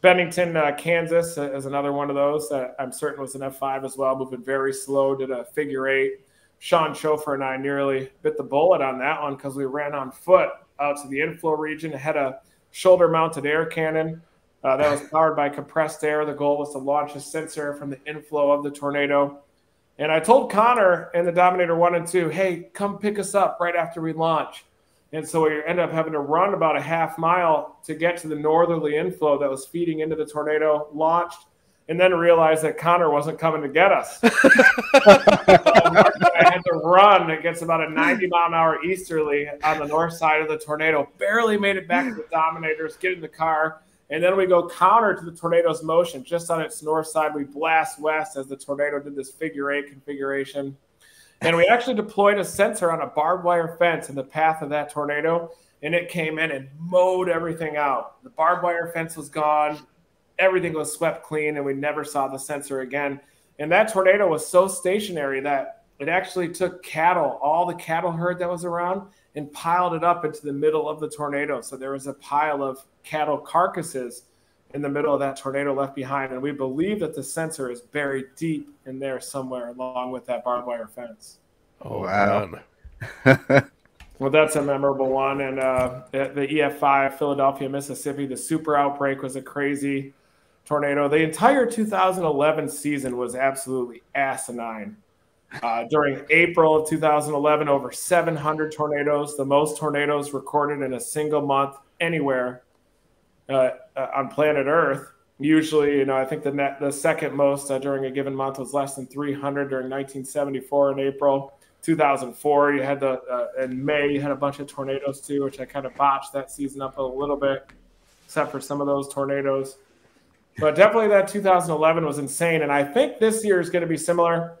Bennington, uh, Kansas is another one of those that I'm certain was an F5 as well, moving very slow, did a figure eight Sean Schofer and I nearly bit the bullet on that one because we ran on foot out to the inflow region, had a shoulder mounted air cannon uh, that was powered by compressed air. The goal was to launch a sensor from the inflow of the tornado. And I told Connor and the Dominator 1 and 2, hey, come pick us up right after we launch. And so we ended up having to run about a half mile to get to the northerly inflow that was feeding into the tornado, launched, and then realized that Connor wasn't coming to get us. so [LAUGHS] I had to run. It gets about a 90 mile an hour easterly on the north side of the tornado. Barely made it back to the Dominators, get in the car, and then we go counter to the tornado's motion. Just on its north side, we blast west as the tornado did this figure eight configuration. And we actually deployed a sensor on a barbed wire fence in the path of that tornado, and it came in and mowed everything out. The barbed wire fence was gone everything was swept clean and we never saw the sensor again. And that tornado was so stationary that it actually took cattle, all the cattle herd that was around, and piled it up into the middle of the tornado. So there was a pile of cattle carcasses in the middle of that tornado left behind. And we believe that the sensor is buried deep in there somewhere along with that barbed wire fence. Oh, wow. [LAUGHS] well, that's a memorable one. And uh, the EF5, Philadelphia, Mississippi, the super outbreak was a crazy tornado. The entire 2011 season was absolutely asinine. Uh, during April of 2011, over 700 tornadoes, the most tornadoes recorded in a single month anywhere uh, uh, on planet Earth. Usually, you know, I think the net, the second most uh, during a given month was less than 300 during 1974 in April. 2004, you had the uh, in May, you had a bunch of tornadoes too, which I kind of botched that season up a little bit, except for some of those tornadoes. But definitely that 2011 was insane, and I think this year is going to be similar.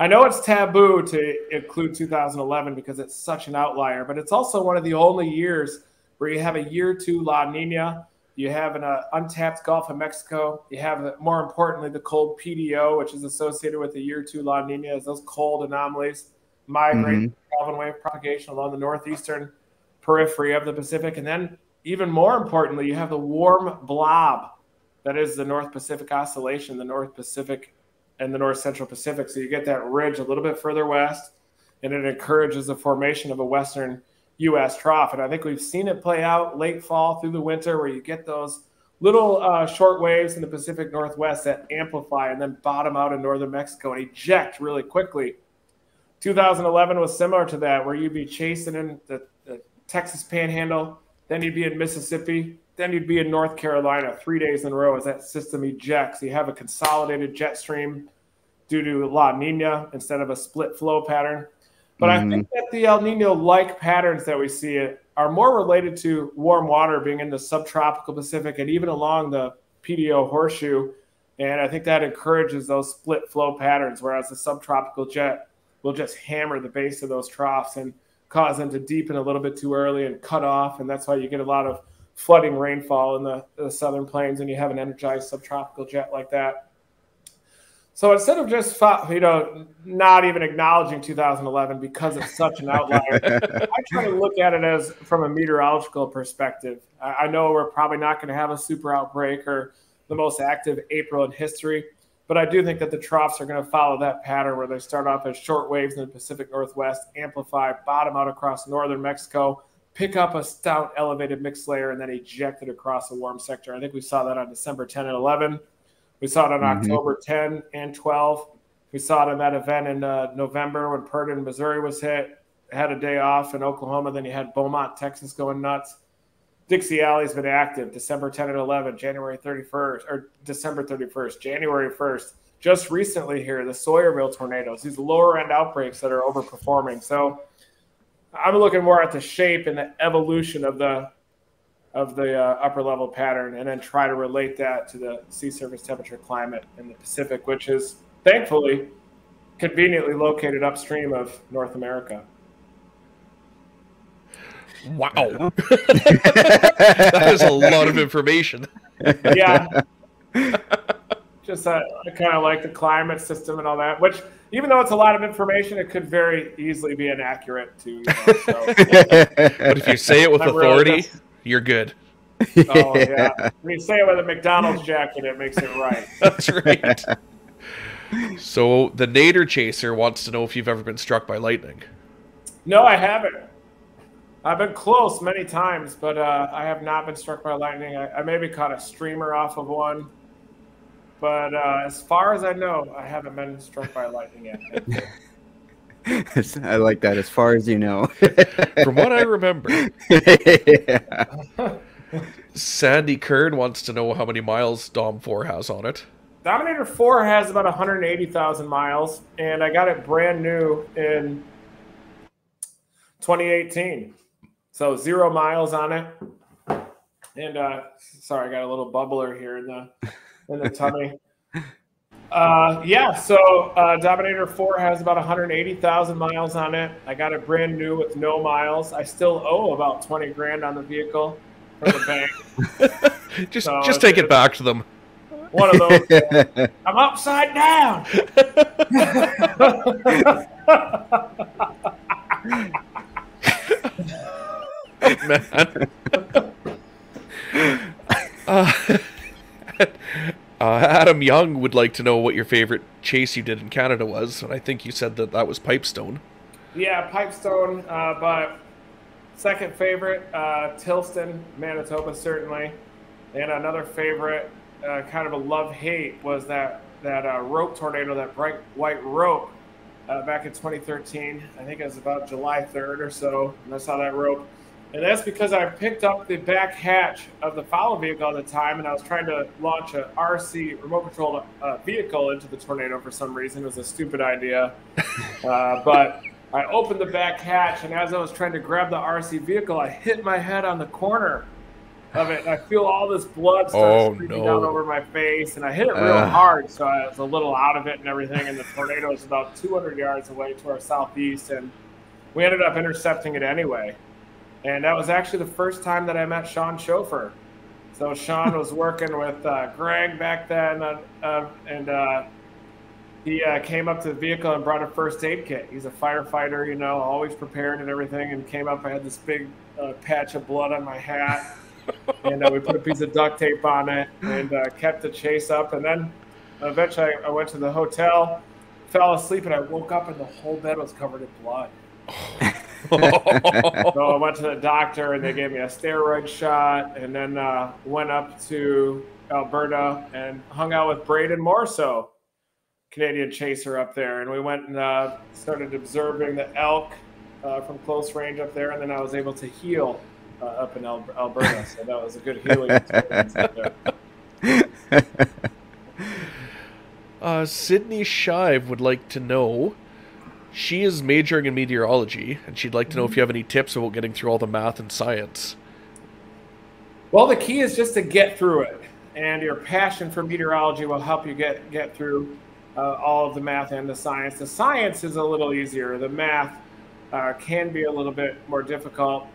I know it's taboo to include 2011 because it's such an outlier, but it's also one of the only years where you have a year two La Nina, you have an uh, untapped Gulf of Mexico, you have, uh, more importantly, the cold PDO, which is associated with the year two La Nina, as those cold anomalies migrate mm-hmm. Kelvin wave propagation along the northeastern periphery of the Pacific. And then, even more importantly, you have the warm blob that is the North Pacific Oscillation, the North Pacific and the North Central Pacific. So you get that ridge a little bit further west, and it encourages the formation of a Western U.S. trough. And I think we've seen it play out late fall through the winter, where you get those little uh, short waves in the Pacific Northwest that amplify and then bottom out in northern Mexico and eject really quickly. 2011 was similar to that, where you'd be chasing in the, the Texas Panhandle, then you'd be in Mississippi, then you'd be in North Carolina three days in a row as that system ejects. You have a consolidated jet stream due to La Nina instead of a split flow pattern. But mm-hmm. I think that the El Nino like patterns that we see are more related to warm water being in the subtropical Pacific and even along the PDO horseshoe. And I think that encourages those split flow patterns, whereas the subtropical jet will just hammer the base of those troughs and cause them to deepen a little bit too early and cut off. And that's why you get a lot of flooding rainfall in the, the southern plains and you have an energized subtropical jet like that. So instead of just you know not even acknowledging 2011 because it's such an outlier, [LAUGHS] I try to look at it as from a meteorological perspective. I know we're probably not going to have a super outbreak or the most active April in history, but I do think that the troughs are going to follow that pattern where they start off as short waves in the Pacific Northwest, amplify, bottom out across northern Mexico, pick up a stout elevated mixed layer and then eject it across a warm sector. I think we saw that on December 10 and 11. We saw it on mm-hmm. October 10 and 12. We saw it in that event in uh, November when Purdue, Missouri was hit. Had a day off in Oklahoma. Then you had Beaumont, Texas going nuts. Dixie Alley's been active December 10 and 11, January 31st, or December 31st, January 1st. Just recently here, the Sawyerville tornadoes, these lower end outbreaks that are overperforming. So I'm looking more at the shape and the evolution of the of the uh, upper level pattern, and then try to relate that to the sea surface temperature climate in the Pacific, which is thankfully conveniently located upstream of North America. Wow, [LAUGHS] that is a lot of information. Yeah. [LAUGHS] Just uh, I kind of like the climate system and all that, which even though it's a lot of information, it could very easily be inaccurate too. You know, so. [LAUGHS] but if you say it with [LAUGHS] authority, really just... you're good. Oh yeah. When you say it with a McDonald's jacket, it makes it right. [LAUGHS] That's right. so the Nader chaser wants to know if you've ever been struck by lightning. No, I haven't. I've been close many times, but uh, I have not been struck by lightning. I, I maybe caught a streamer off of one but uh, as far as I know, I haven't been struck by lightning yet. [LAUGHS] I like that. As far as you know, [LAUGHS] from what I remember, yeah. [LAUGHS] Sandy Kern wants to know how many miles Dom Four has on it. Dominator Four has about 180,000 miles, and I got it brand new in 2018. So zero miles on it. And uh, sorry, I got a little bubbler here in the in the [LAUGHS] tummy. Uh, yeah, so uh, Dominator 4 has about 180,000 miles on it. I got it brand new with no miles. I still owe about 20 grand on the vehicle from the bank. [LAUGHS] just so just take it back to them. One of those. Uh, [LAUGHS] I'm upside down. man. Uh, uh, [LAUGHS] Adam Young would like to know what your favorite chase you did in Canada was, and I think you said that that was Pipestone. Yeah, Pipestone, uh, but second favorite, uh, Tilston, Manitoba, certainly. And another favorite, uh, kind of a love hate, was that that uh, rope tornado, that bright white rope uh, back in 2013. I think it was about July 3rd or so, and I saw that rope. And that's because I picked up the back hatch of the follow vehicle at the time, and I was trying to launch a RC remote controlled uh, vehicle into the tornado for some reason. It was a stupid idea, [LAUGHS] uh, but I opened the back hatch, and as I was trying to grab the RC vehicle, I hit my head on the corner of it. And I feel all this blood start Oh, streaming no. down over my face, and I hit it real Ugh. hard, so I was a little out of it and everything. And the tornado was about 200 yards away to our southeast, and we ended up intercepting it anyway. And that was actually the first time that I met Sean Schofer. So Sean was working with uh, Greg back then, uh, uh, and uh, he uh, came up to the vehicle and brought a first aid kit. He's a firefighter, you know, always prepared and everything. And came up, I had this big uh, patch of blood on my hat, [LAUGHS] and uh, we put a piece of duct tape on it and uh, kept the chase up. And then eventually, I, I went to the hotel, fell asleep, and I woke up, and the whole bed was covered in blood. [LAUGHS] So I went to the doctor and they gave me a steroid shot, and then uh, went up to Alberta and hung out with Braden Morso, Canadian chaser up there, and we went and uh, started observing the elk uh, from close range up there, and then I was able to heal uh, up in Al- Alberta, so that was a good healing experience up there. [LAUGHS] Uh, Sydney Shive would like to know. She is majoring in meteorology, and she'd like to know if you have any tips about getting through all the math and science. Well, the key is just to get through it, and your passion for meteorology will help you get get through uh, all of the math and the science. The science is a little easier. The math uh, can be a little bit more difficult.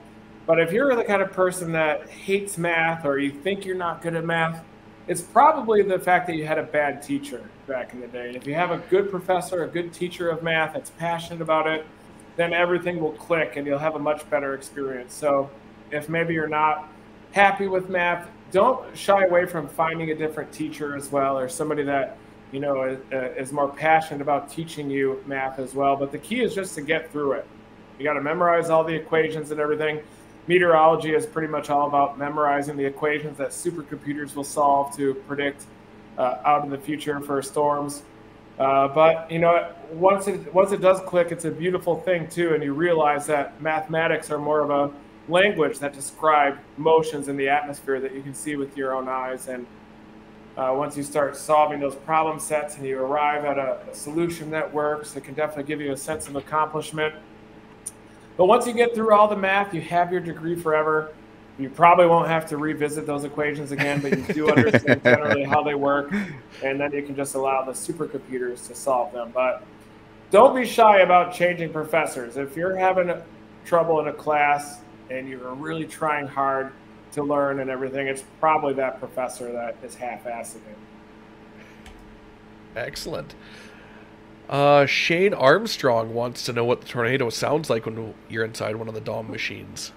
But if you're the kind of person that hates math or you think you're not good at math, it's probably the fact that you had a bad teacher back in the day. And if you have a good professor, a good teacher of math that's passionate about it, then everything will click and you'll have a much better experience. So if maybe you're not happy with math, don't shy away from finding a different teacher as well or somebody that you know is, uh, is more passionate about teaching you math as well. But the key is just to get through it. You got to memorize all the equations and everything. Meteorology is pretty much all about memorizing the equations that supercomputers will solve to predict uh, out in the future for storms. Uh, but you know, once it once it does click, it's a beautiful thing too, and you realize that mathematics are more of a language that describe motions in the atmosphere that you can see with your own eyes. And uh, once you start solving those problem sets and you arrive at a, a solution that works, it can definitely give you a sense of accomplishment. But once you get through all the math, you have your degree forever. You probably won't have to revisit those equations again, but you do [LAUGHS] understand generally how they work, and then you can just allow the supercomputers to solve them. But don't be shy about changing professors. If you're having trouble in a class and you're really trying hard to learn and everything, it's probably that professor that is half-assing it. Excellent. Uh, Shane Armstrong wants to know what the tornado sounds like when you're inside one of the Dom machines.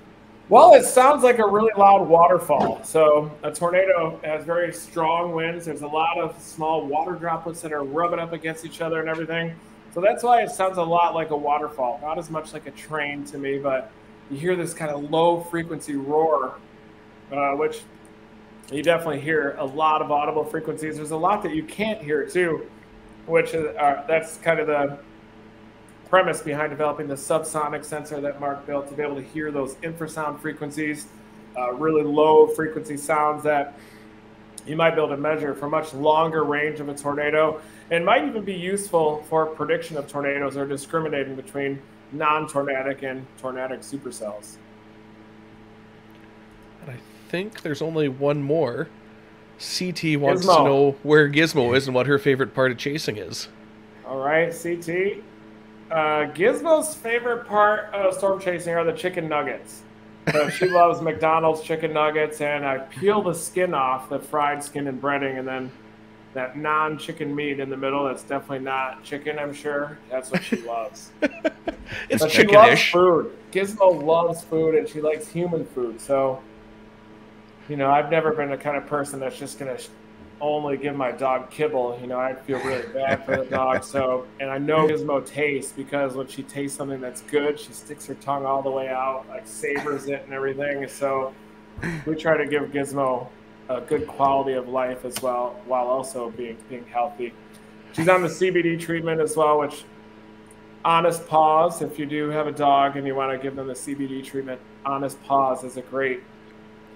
Well, it sounds like a really loud waterfall. So a tornado has very strong winds. There's a lot of small water droplets that are rubbing up against each other and everything. So that's why it sounds a lot like a waterfall. Not as much like a train to me, but you hear this kind of low frequency roar, uh, which you definitely hear a lot of audible frequencies. There's a lot that you can't hear too, which uh, that's kind of the premise behind developing the subsonic sensor that Mark built to be able to hear those infrasound frequencies, uh, really low frequency sounds that you might be able to measure for much longer range of a tornado and might even be useful for prediction of tornadoes or discriminating between non-tornadic and tornadic supercells. And I think there's only one more. CT wants Gizmo. to know where Gizmo is and what her favorite part of chasing is. All right, CT. Uh, Gizmo's favorite part of storm chasing are the chicken nuggets. So she [LAUGHS] loves McDonald's chicken nuggets, and I peel the skin off, the fried skin and breading, and then that non-chicken meat in the middle. That's definitely not chicken, I'm sure. That's what she [LAUGHS] loves. It's But she loves chickenish. food. Gizmo loves food, and she likes human food. So, you know, I've never been the kind of person that's just gonna only give my dog kibble. You know, I'd feel really bad for the dog. [LAUGHS] So, and I know Gizmo tastes because when she tastes something that's good, she sticks her tongue all the way out, like savors it and everything. So, we try to give Gizmo a good quality of life as well, while also being being healthy. She's on the CBD treatment as well, which Honest Paws, if you do have a dog and you want to give them the CBD treatment, Honest Paws is a great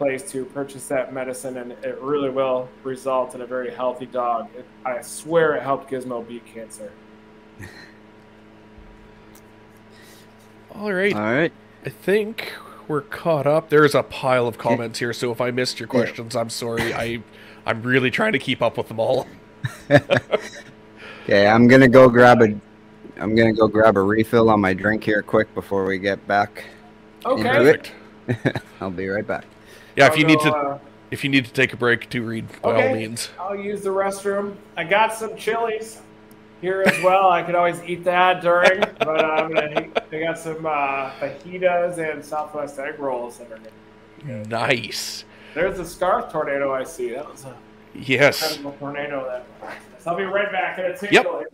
place to purchase that medicine, and it really will result in a very healthy dog. It, I swear it helped Gizmo beat cancer. [LAUGHS] All right. All right. I think we're caught up. There's a pile of comments here, so if I missed your questions, I'm sorry. I I'm really trying to keep up with them all. [LAUGHS] [LAUGHS] Okay, I'm gonna go grab a. I'm gonna go grab a refill on my drink here quick before we get back. Okay. Into it. I'll be right back. Yeah, if you need to uh, if you need to take a break to read, by all Okay. means. I'll use the restroom. I got some chilies here as well. I could always eat that during, [LAUGHS] but I'm gonna. I got some uh, fajitas and Southwest egg rolls that are good. Nice. There's a scarf tornado I see. That was a Yes. tornado. That. So I'll be right back. Gonna take Yep. you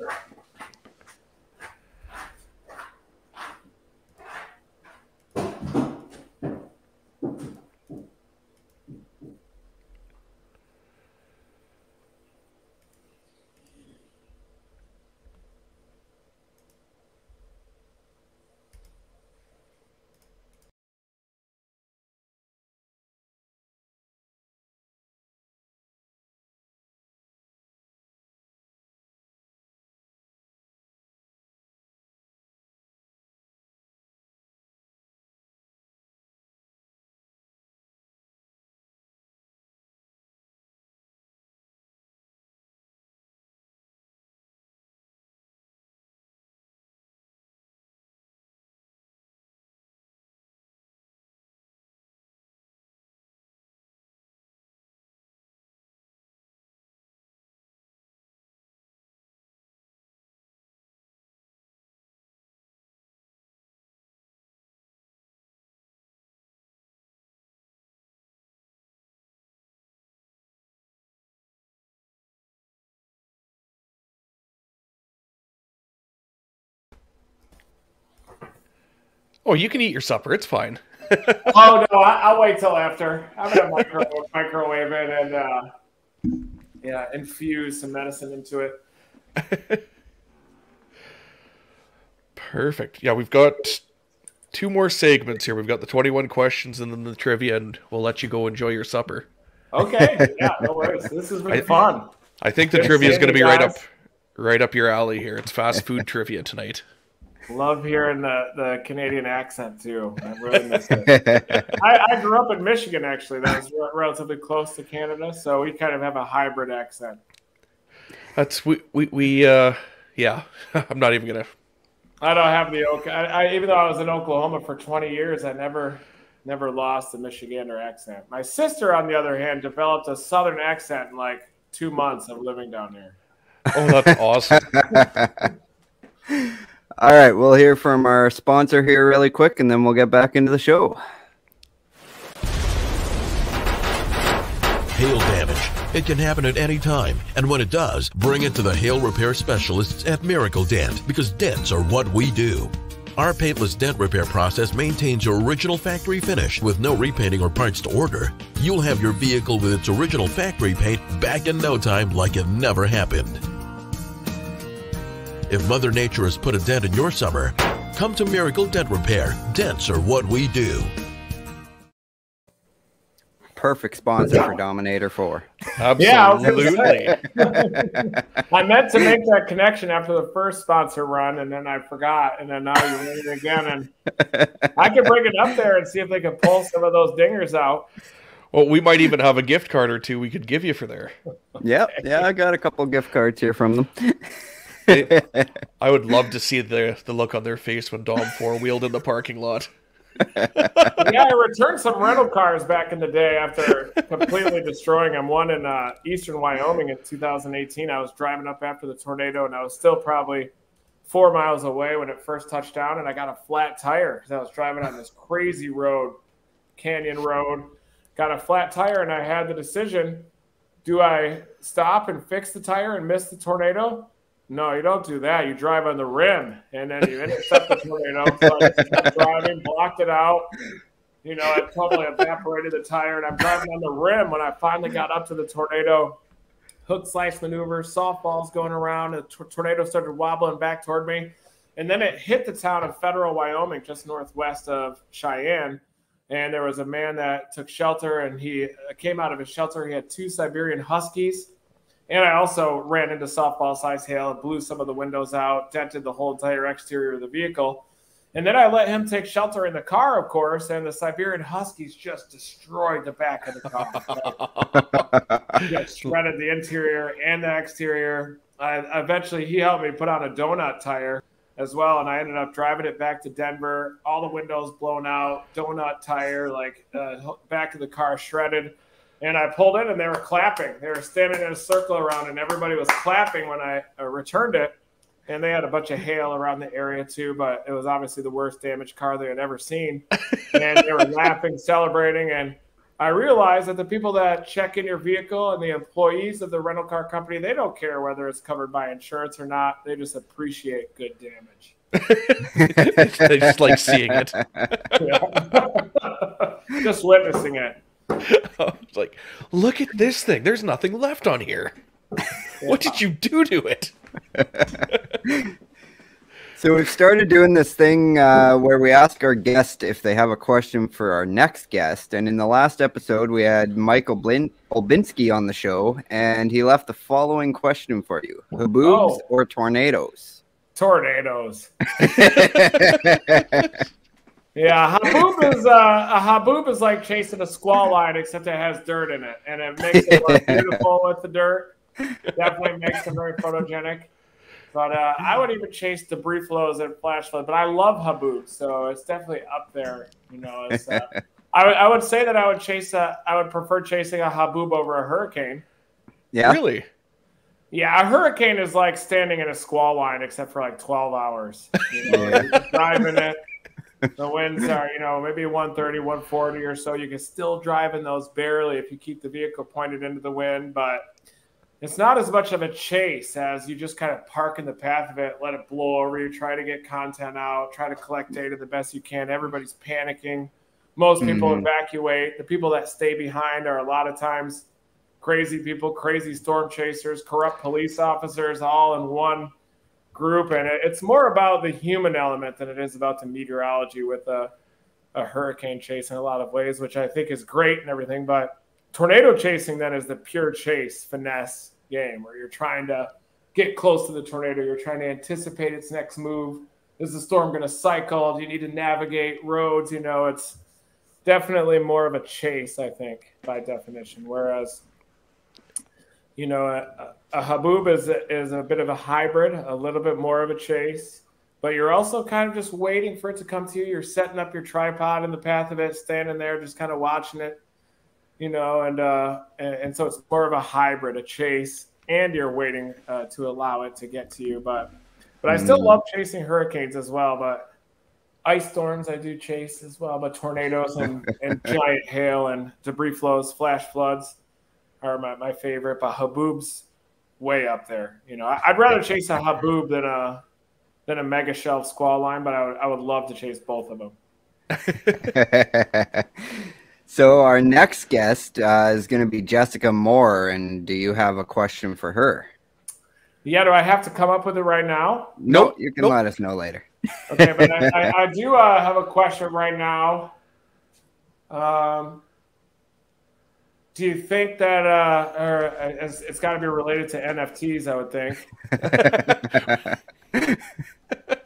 Oh, you can eat your supper. It's fine. [LAUGHS] Oh no, I, I'll wait till after. I'm gonna micro, [LAUGHS] microwave it and uh, yeah, infuse some medicine into it. Perfect. Yeah, we've got two more segments here. We've got the 21 questions and then the trivia, and we'll let you go enjoy your supper. Okay, yeah, no worries. This has been I- fun. I think the trivia is going to be right up, right up your alley here. It's fast food trivia tonight. Love hearing the, the Canadian accent too. I really miss it. [LAUGHS] I, I grew up in Michigan actually. That was re- relatively close to Canada, so we kind of have a hybrid accent. That's we we, we uh yeah. [LAUGHS] I'm not even gonna. I don't have the Oka. I, I, even though I was in Oklahoma for 20 years, I never never lost the Michigander accent. My sister, on the other hand, developed a Southern accent in like two months of living down here. Oh, that's [LAUGHS] awesome. All right, we'll hear from our sponsor here really quick, and then we'll get back into the show. Hail damage. It can happen at any time, and when it does, bring it to the hail repair specialists at Miracle Dent because dents are what we do. Our paintless dent repair process maintains your original factory finish with no repainting or parts to order. You'll have your vehicle with its original factory paint back in no time like it never happened. If Mother Nature has put a dent in your summer, come to Miracle Dent Repair. Dents are what we do. Perfect sponsor for Dominator 4. Yeah, I was Absolutely. [LAUGHS] I meant to make that connection after the first sponsor run, and then I forgot, and then now you're doing it again, and I could bring it up there and see if they could pull some of those dingers out. Well, we might even have a gift card or two we could give you for there. Yep, yeah, I got a couple gift cards here from them. [LAUGHS] I would love to see the the look on their face when Dom four wheeled in the parking lot. [LAUGHS] yeah, I returned some rental cars back in the day after completely destroying them. One in uh, eastern Wyoming in 2018. I was driving up after the tornado, and I was still probably four miles away when it first touched down, and I got a flat tire because I was driving on this crazy road, canyon road. Got a flat tire, and I had the decision: do I stop and fix the tire and miss the tornado? No, you don't do that. You drive on the rim, and then you intercept the tornado. So driving, blocked it out. You know, I totally evaporated the tire, and I'm driving on the rim when I finally got up to the tornado. Hook slice maneuver, softballs going around. The tor- tornado started wobbling back toward me, and then it hit the town of Federal, Wyoming, just northwest of Cheyenne. And there was a man that took shelter, and he uh, came out of his shelter. He had two Siberian Huskies, and I also ran into softball size hail blew some of the windows out, dented the whole entire exterior of the vehicle. And then I let him take shelter in the car, of course, and the Siberian Huskies just destroyed the back of the car. [LAUGHS] just shredded the interior and the exterior. I, eventually, he helped me put on a donut tire as well, and I ended up driving it back to Denver. All the windows blown out, donut tire, like uh, back of the car shredded. And I pulled in, and they were clapping. They were standing in a circle around, and everybody was clapping when I uh, returned it and they had a bunch of hail around the area too. But it was obviously the worst damaged car they had ever seen, [LAUGHS] and they were laughing, celebrating, and I realized that the people that check in your vehicle and the employees of the rental car company, they don't care whether it's covered by insurance or not. They just appreciate good damage. [LAUGHS] [LAUGHS] they just like seeing it. just witnessing it. [LAUGHS] it's like, look at this thing. There's nothing left on here. [LAUGHS] What did you do to it? [LAUGHS] so we've started doing this thing uh, where we ask our guest if they have a question for our next guest. And in the last episode, we had Michael Blin- Olbinski on the show, and he left the following question for you: Haboobs oh. or tornadoes? Tornadoes. Yeah, haboob [LAUGHS] is uh, a haboob is like chasing a squall line, except it has dirt in it, and it makes it look [LAUGHS] beautiful with the dirt. Definitely makes them very photogenic. But uh, I would even chase debris flows and flash flood. But I love haboob, so it's definitely up there. You know, uh, [LAUGHS] I, w- I would say that I would chase. A, I would prefer chasing a haboob over a hurricane. Yeah, really. Yeah, a hurricane is like standing in a squall line, except for like twelve hours. You know, driving it. The winds are, you know, maybe 130, 140 or so. You can still drive in those barely if you keep the vehicle pointed into the wind, but it's not as much of a chase as you just kind of park in the path of it, let it blow over you, try to get content out, try to collect data the best you can. Everybody's panicking. Most people mm-hmm. evacuate. The people that stay behind are a lot of times crazy people, crazy storm chasers, corrupt police officers, all in one group. And it's more about the human element than it is about the meteorology with a, a hurricane chase in a lot of ways, which I think is great and everything. But tornado chasing then is the pure chase finesse game where you're trying to get close to the tornado. You're trying to anticipate its next move. Is the storm going to cycle? Do you need to navigate roads? You know, it's definitely more of a chase, I think, by definition. Whereas, you know, a, a haboob is a, is a bit of a hybrid, a little bit more of a chase, but you're also kind of just waiting for it to come to you. You're setting up your tripod in the path of it, standing there, just kind of watching it you know, and uh, and, and, so it's more of a hybrid, a chase, and you're waiting uh, to allow it to get to you. But but I still mm. love chasing hurricanes as well. But ice storms I do chase as well. But tornadoes and, and [LAUGHS] giant hail and debris flows, flash floods are my, my favorite. But haboobs way up there. You know, I'd rather chase a haboob than a than a mega shelf squall line, but I would I would love to chase both of them. [LAUGHS] So our next guest uh, is going to be Jessica Moore, and do you have a question for her? Yeah, do I have to come up with it right now? Nope, you can nope. let us know later. okay, but I, I, [LAUGHS] I do uh, have a question right now. Um, do you think that, uh, or uh, it's, it's got to be related to NFTs? I would think.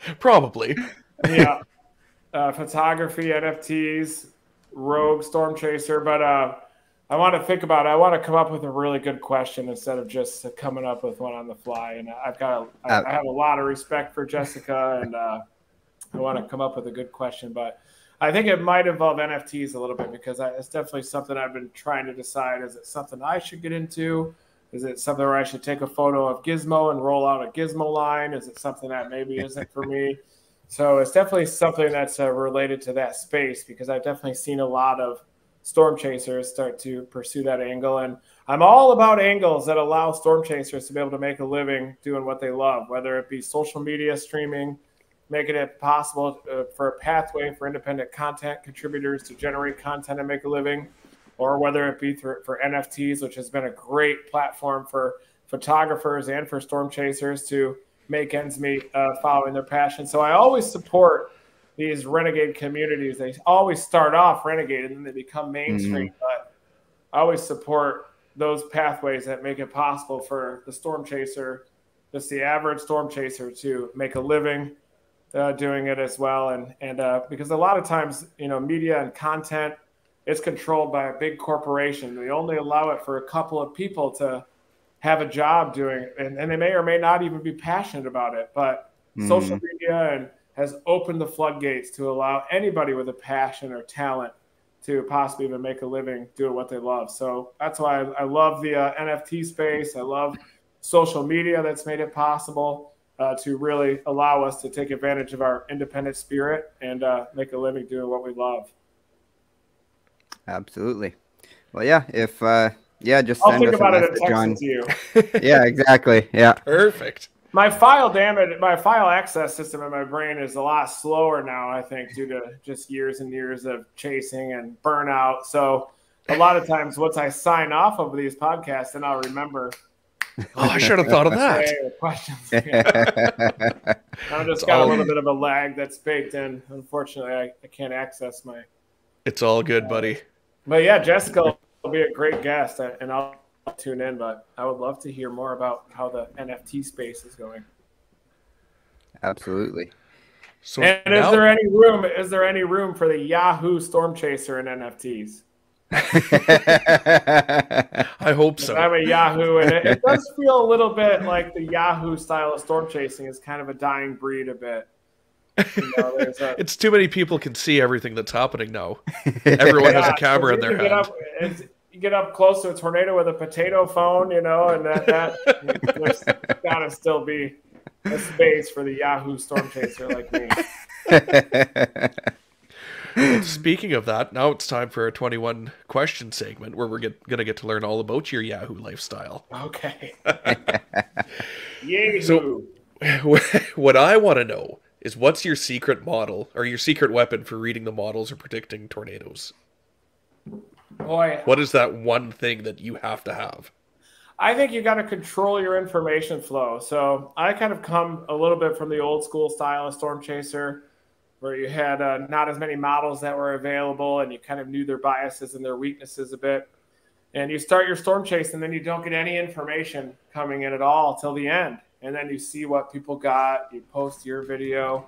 [LAUGHS] Probably. Yeah. Uh, photography, NFTs rogue storm chaser, but uh, I want to think about it. I want to come up with a really good question instead of just coming up with one on the fly. And I've got, a, I, uh, I have a lot of respect for Jessica, and uh, I want to come up with a good question. But I think it might involve NFTs a little bit because I, it's definitely something I've been trying to decide. Is it something I should get into? Is it something where I should take a photo of Gizmo and roll out a Gizmo line? Is it something that maybe isn't for me? [LAUGHS] So it's definitely something that's uh, related to that space because I've definitely seen a lot of storm chasers start to pursue that angle. And I'm all about angles that allow storm chasers to be able to make a living doing what they love, whether it be social media streaming, making it possible uh, for a pathway for independent content contributors to generate content and make a living, or whether it be through, for NFTs, which has been a great platform for photographers and for storm chasers to make ends meet uh, following their passion. So I always support these renegade communities. They always start off renegade and then they become mainstream. Mm-hmm. But I always support those pathways that make it possible for the storm chaser, just the average storm chaser, to make a living uh, doing it as well. And and uh, because a lot of times, you know, media and content is controlled by a big corporation. They only allow it for a couple of people to have a job doing it, and, and they may or may not even be passionate about it. But mm. social media and has opened the floodgates to allow anybody with a passion or talent to possibly even make a living doing what they love. So that's why I, I love the uh, NFT space. I love social media that's made it possible uh, to really allow us to take advantage of our independent spirit and uh, make a living doing what we love. Absolutely. Well, yeah. If uh, yeah, just I'll think about it and text on... to you. [LAUGHS] yeah, exactly. Yeah. Perfect. My file damage, my file access system in my brain is a lot slower now. I think due to just years and years of chasing and burnout. So a lot of times, once I sign off of these podcasts, then I'll remember [LAUGHS] Oh, I should have thought of that. questions. [LAUGHS] Yeah. I just got a little bit of a lag that's baked in. Unfortunately, I, I can't access my. It's all uh, good, buddy. But yeah, Jessica will be a great guest, uh, and I'll tune in. But I would love to hear more about how the NFT space is going. Absolutely. So and now... is there any room? Is there any room for the Yahoo Storm Chaser and NFTs? [LAUGHS] I hope so. I'm a Yahoo, and it, it, does [LAUGHS] feel a little bit like the Yahoo style of storm chasing is kind of a dying breed a bit. You know, a... [LAUGHS] it's too many people can see everything that's happening now. Everyone yeah, has a camera so in their hand. Up, you get up close to a tornado with a potato phone, you know, and that, that there's got to still be a space for the Yahoo storm chaser like me. Speaking of that, now it's time for a 21 question segment where we're get, gonna get to learn all about your Yahoo lifestyle. Okay. [LAUGHS] Yahoo. So, [LAUGHS] what I want to know is what's your secret model or your secret weapon for reading the models or predicting tornadoes? Boy, what is that one thing that you have to have? I think you got to control your information flow. So I kind of come a little bit from the old school style of Storm Chaser where you had uh, not as many models that were available and you kind of knew their biases and their weaknesses a bit. And you start your storm chase and then you don't get any information coming in at all till the end. And then you see what people got, you post your video.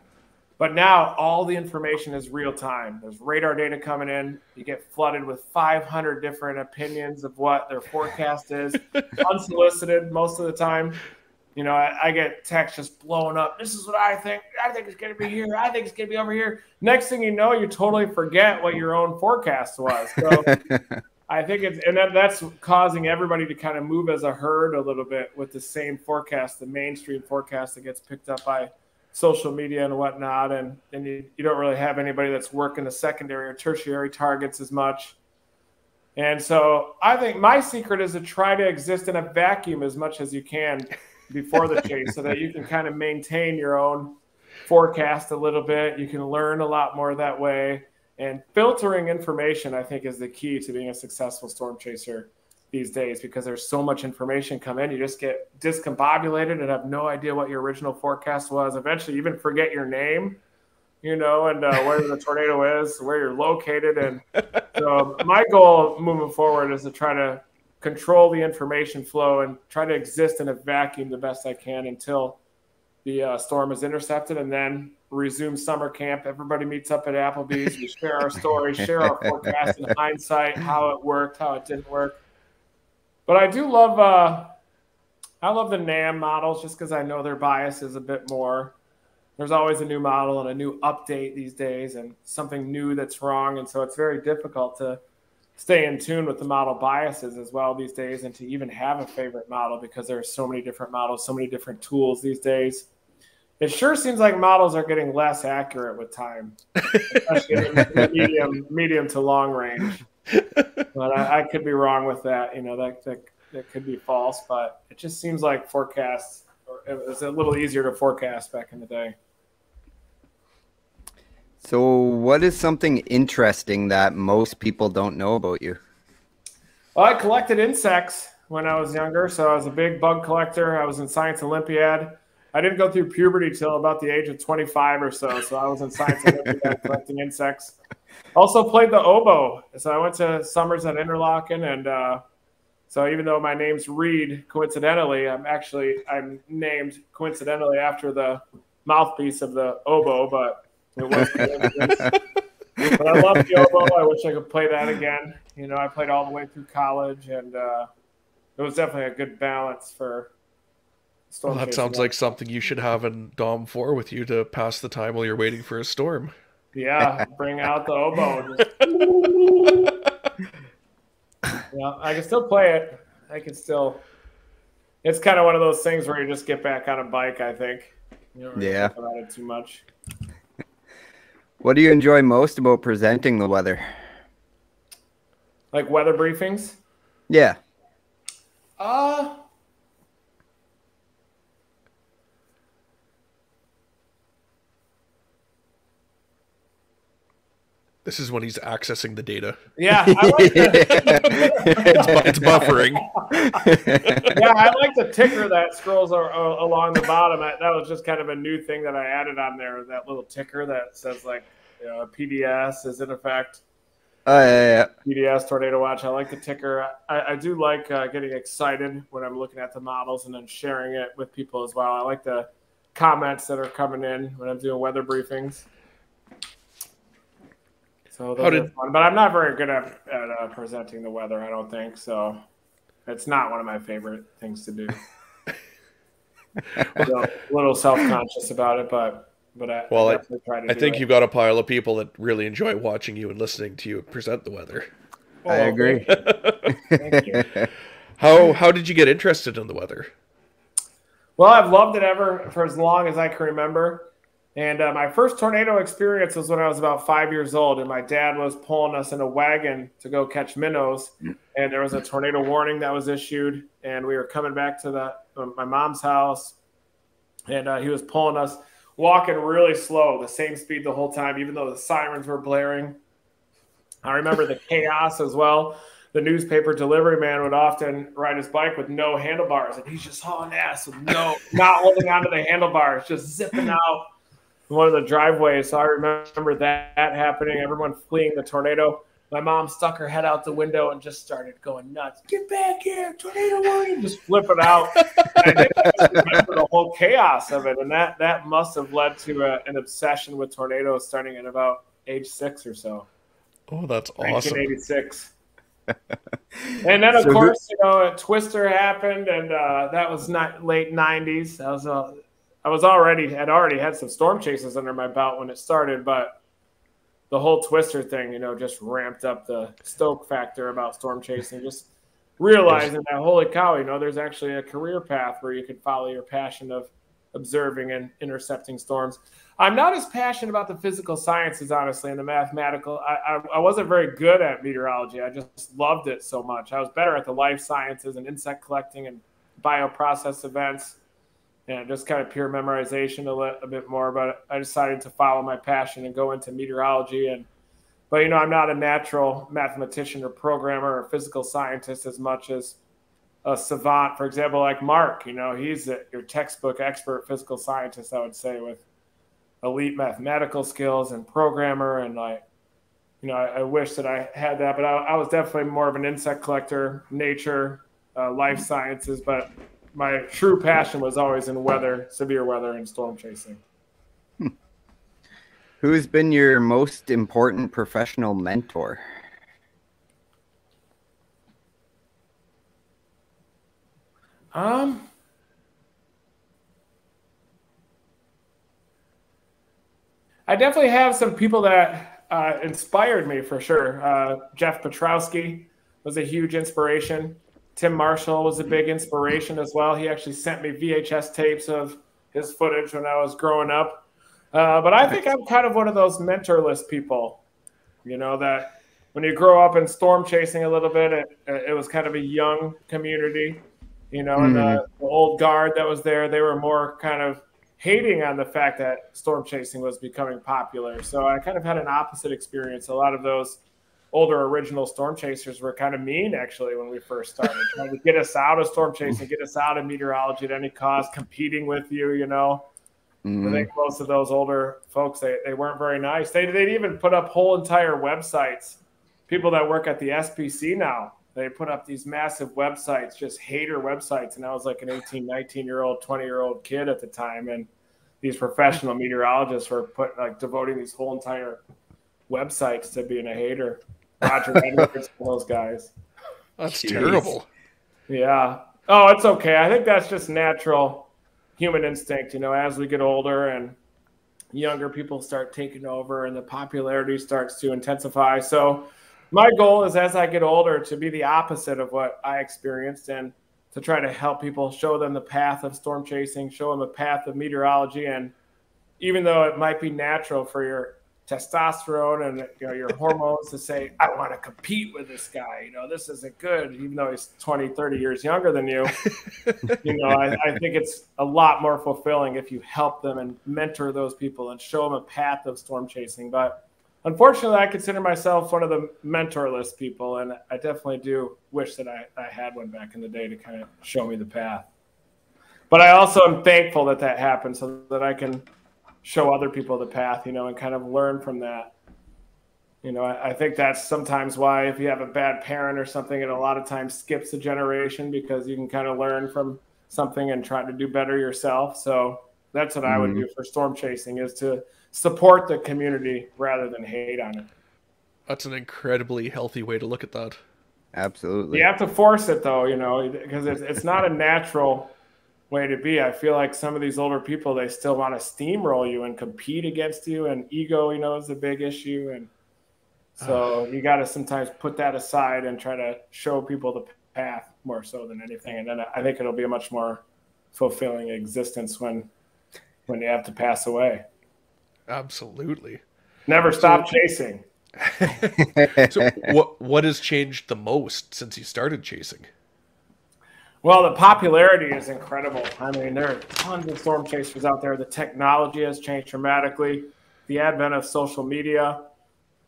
But now all the information is real time. There's radar data coming in. You get flooded with 500 different opinions of what their forecast is, [LAUGHS] unsolicited most of the time. You know, I, I, get text just blowing up. This is what I think. I think it's going to be here. I think it's going to be over here. Next thing you know, you totally forget what your own forecast was. So [LAUGHS] I think it's, and that, that's causing everybody to kind of move as a herd a little bit with the same forecast, the mainstream forecast that gets picked up by social media and whatnot. And, and you, you don't really have anybody that's working the secondary or tertiary targets as much. And so I think my secret is to try to exist in a vacuum as much as you can [LAUGHS] before the chase so that you can kind of maintain your own forecast a little bit. You can learn a lot more that way. And filtering information, I think, is the key to being a successful storm chaser these days because there's so much information come in. You just get discombobulated and have no idea what your original forecast was. Eventually, even forget your name, you know, and uh, where the tornado is, where you're located. And so, my goal moving forward is to try to control the information flow and try to exist in a vacuum the best I can until the uh, storm is intercepted and then resume summer camp. Everybody meets up at Applebee's. We share our stories, share our forecast in hindsight, how it worked, how it didn't work. But I do love, uh, I love the NAM models just because I know their bias is a bit more. There's always a new model and a new update these days and something new that's wrong. And so it's very difficult to stay in tune with the model biases as well these days and to even have a favorite model because there are so many different models, so many different tools these days. It sure seems like models are getting less accurate with time, especially in the [LAUGHS] medium, medium to long range. But I, I, could be wrong with that. You know, that, that that could be false, but it just seems like forecasts. It was a little easier to forecast back in the day. So, what is something interesting that most people don't know about you? Well, I collected insects when I was younger. So, I was a big bug collector. I was in Science Olympiad. I didn't go through puberty till about the age of 25 or so. So I was in science [LAUGHS] Olympiad collecting insects. Also played the oboe. So I went to summers at Interlochen, and uh, so even though my name's Reed, coincidentally, I'm actually I'm named coincidentally after the mouthpiece of the oboe, but it was. but I love the oboe. I wish I could play that again. You know, I played all the way through college, and uh, it was definitely a good balance for well, that sounds like something you should have in Dom 4 with you to pass the time while you're waiting for a storm. Yeah, bring out the oboe. [LAUGHS] yeah, I can still play it. I can still. It's kind of one of those things where you just get back on a bike. I think. You really yeah. About it too much. What do you enjoy most about presenting the weather? Like weather briefings? Yeah. Uh This is when he's accessing the data. Yeah, I like [LAUGHS] it's, it's, buffering. [LAUGHS] yeah, I like the ticker that scrolls along the bottom. That was just kind of a new thing that I added on there. That little ticker that says like you know, PDS is in effect. Oh yeah, yeah. PDS Tornado Watch. I like the ticker. I, I do like uh, getting excited when I'm looking at the models and then sharing it with people as well. I like the comments that are coming in when I'm doing weather briefings. So those did, fun. But I'm not very good at, at uh, presenting the weather. I don't think so. It's not one of my favorite things to do. [LAUGHS] a little self conscious about it, but but I, well, I, I, I think it. you've got a pile of people that really enjoy watching you and listening to you present the weather. Oh, I agree. Thank you. [LAUGHS] how how did you get interested in the weather? Well, I've loved it ever for as long as I can remember. And uh, my first tornado experience was when I was about five years old, and my dad was pulling us in a wagon to go catch minnows. And there was a tornado warning that was issued, and we were coming back to the, uh, my mom's house, and uh, he was pulling us, walking really slow, the same speed the whole time, even though the sirens were blaring. I remember the [LAUGHS] chaos as well. The newspaper delivery man would often ride his bike with no handlebars, and he's just hauling ass with no, [LAUGHS] not holding onto the handlebars, just zipping out one of the driveways. So I remember that, happening. Everyone fleeing the tornado. My mom stuck her head out the window and just started going nuts. Get back here, tornado warning! Just flipping out. I, I remember the whole chaos of it, and that that must have led to a, an obsession with tornadoes starting at about age six or so. Oh, that's awesome! 1986. and then, of [LAUGHS] so course, you know, a Twister happened, and uh, that was not late '90s. I was a I was already had already had some storm chases under my belt when it started, but the whole twister thing, you know, just ramped up the stoke factor about storm chasing. Just realizing that holy cow, you know, there's actually a career path where you can follow your passion of observing and intercepting storms. I'm not as passionate about the physical sciences, honestly, and the mathematical. I, I, I, wasn't very good at meteorology. I just loved it so much. I was better at the life sciences and insect collecting and bioprocess events and just kind of pure memorization a, a bit more. But I decided to follow my passion and go into meteorology. And but you know, I'm not a natural mathematician or programmer or physical scientist as much as a savant. For example, like Mark, you know, he's a, your textbook expert physical scientist, I would say, with elite mathematical skills and programmer. And like you know, I, I wish that I had that, but I, I, was definitely more of an insect collector, nature, uh, life sciences. But my true passion was always in weather, severe weather, and storm chasing. [LAUGHS] Who's been your most important professional mentor? Um, I definitely have some people that uh, inspired me for sure. Uh, Jeff Piotrowski was a huge inspiration. Tim Marshall was a big inspiration as well. He actually sent me VHS tapes of his footage when I was growing up. Uh, but I think I'm kind of one of those mentorless people, you know, that when you grow up in storm chasing a little bit, it, it was kind of a young community, you know, mm-hmm. and the, mm-hmm. the old guard that was there, they were more kind of hating on the fact that storm chasing was becoming popular. So I kind of had an opposite experience. A lot of those older original storm chasers were kind of mean actually when we first started, trying to get us out of storm chasing, get us out of meteorology at any cost, competing with you, you know. Mm-hmm. I think most of those older folks they, they weren't very nice. They they'd even put up whole entire websites. People that work at the SPC now, they put up these massive websites, just hater websites. And I was like an 18, 19 year old, 20 year old kid at the time. And these professional meteorologists were put like devoting these whole entire websites to being a hater. Roger [LAUGHS] Edwards, those guys. That's Jeez. terrible. Yeah. Oh, it's okay. I think that's just natural human instinct. You know, as we get older and younger people start taking over and the popularity starts to intensify. So, my goal is as I get older to be the opposite of what I experienced and to try to help people show them the path of storm chasing, show them a path of meteorology. And even though it might be natural for your testosterone and you know your hormones to say i want to compete with this guy you know this isn't good even though he's 20 30 years younger than you. [LAUGHS] You know I, I, think it's a lot more fulfilling if you help them and mentor those people and show them a path of storm chasing. But unfortunately i consider myself one of the mentorless people and i definitely do wish that i, I had one back in the day to kind of show me the path. But i also am thankful that that happened so that i can show other people the path, you know, and kind of learn from that. You know, I, I, think that's sometimes why if you have a bad parent or something, it a lot of times skips a generation because you can kind of learn from something and try to do better yourself. So that's what mm-hmm. I would mm-hmm. do for storm chasing is to support the community rather than hate on it. That's an incredibly healthy way to look at that. Absolutely. You have to force it though, you know, because it's, it's not a natural way to be. I feel like some of these older people they still want to steamroll you and compete against you, and ego, you know, is a big issue. And so ah. you got to sometimes put that aside and try to show people the path more so than anything. And then I think it'll be a much more fulfilling existence when when you have to pass away. Absolutely. Never stop so, chasing. [LAUGHS] so what what has changed the most since you started chasing? Well, the popularity is incredible. I mean, there are tons of storm chasers out there. The technology has changed dramatically. The advent of social media.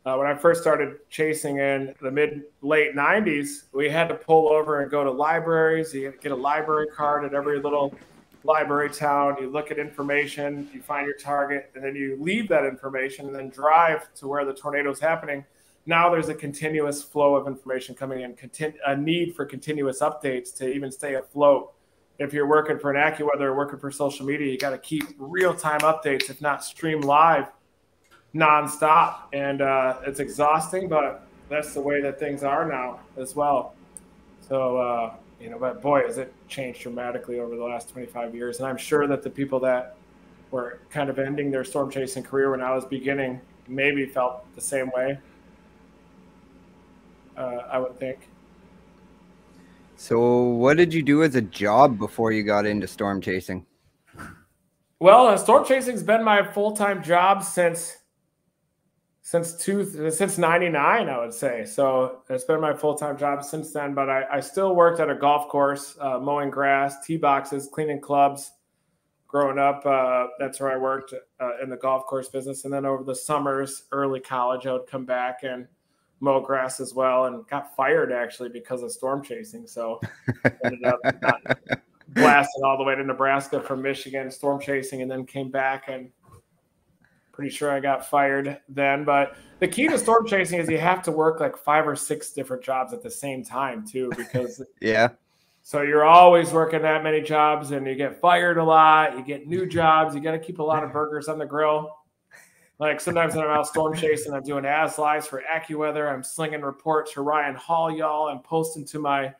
Uh, when I first started chasing in the mid late 90s, we had to pull over and go to libraries. You get a library card at every little library town. You look at information, you find your target, and then you leave that information and then drive to where the tornado is happening now there's a continuous flow of information coming in, a need for continuous updates to even stay afloat. If you're working for an AccuWeather or working for social media, you got to keep real time updates, if not stream live nonstop. And uh, it's exhausting, but that's the way that things are now as well. So, uh, you know, but boy, has it changed dramatically over the last 25 years. And I'm sure that the people that were kind of ending their storm chasing career when I was beginning maybe felt the same way uh, I would think. So, what did you do as a job before you got into storm chasing? Well, uh, storm chasing's been my full time job since since two since '99, I would say. So it's been my full time job since then. But I, I, still worked at a golf course, uh, mowing grass, tee boxes, cleaning clubs. Growing up, uh, that's where I worked uh, in the golf course business. And then over the summers, early college, I would come back and mow grass as well and got fired actually because of storm chasing. So [LAUGHS] ended up blasting all the way to Nebraska from Michigan, storm chasing, and then came back and pretty sure I got fired then. But the key to storm chasing is you have to work like five or six different jobs at the same time too, because [LAUGHS] yeah. So you're always working that many jobs and you get fired a lot, you get new jobs, you got to keep a lot of burgers on the grill. Like sometimes when I'm out storm chasing, I'm doing as lives for AccuWeather. I'm slinging reports for Ryan Hall, y'all. I'm posting to my,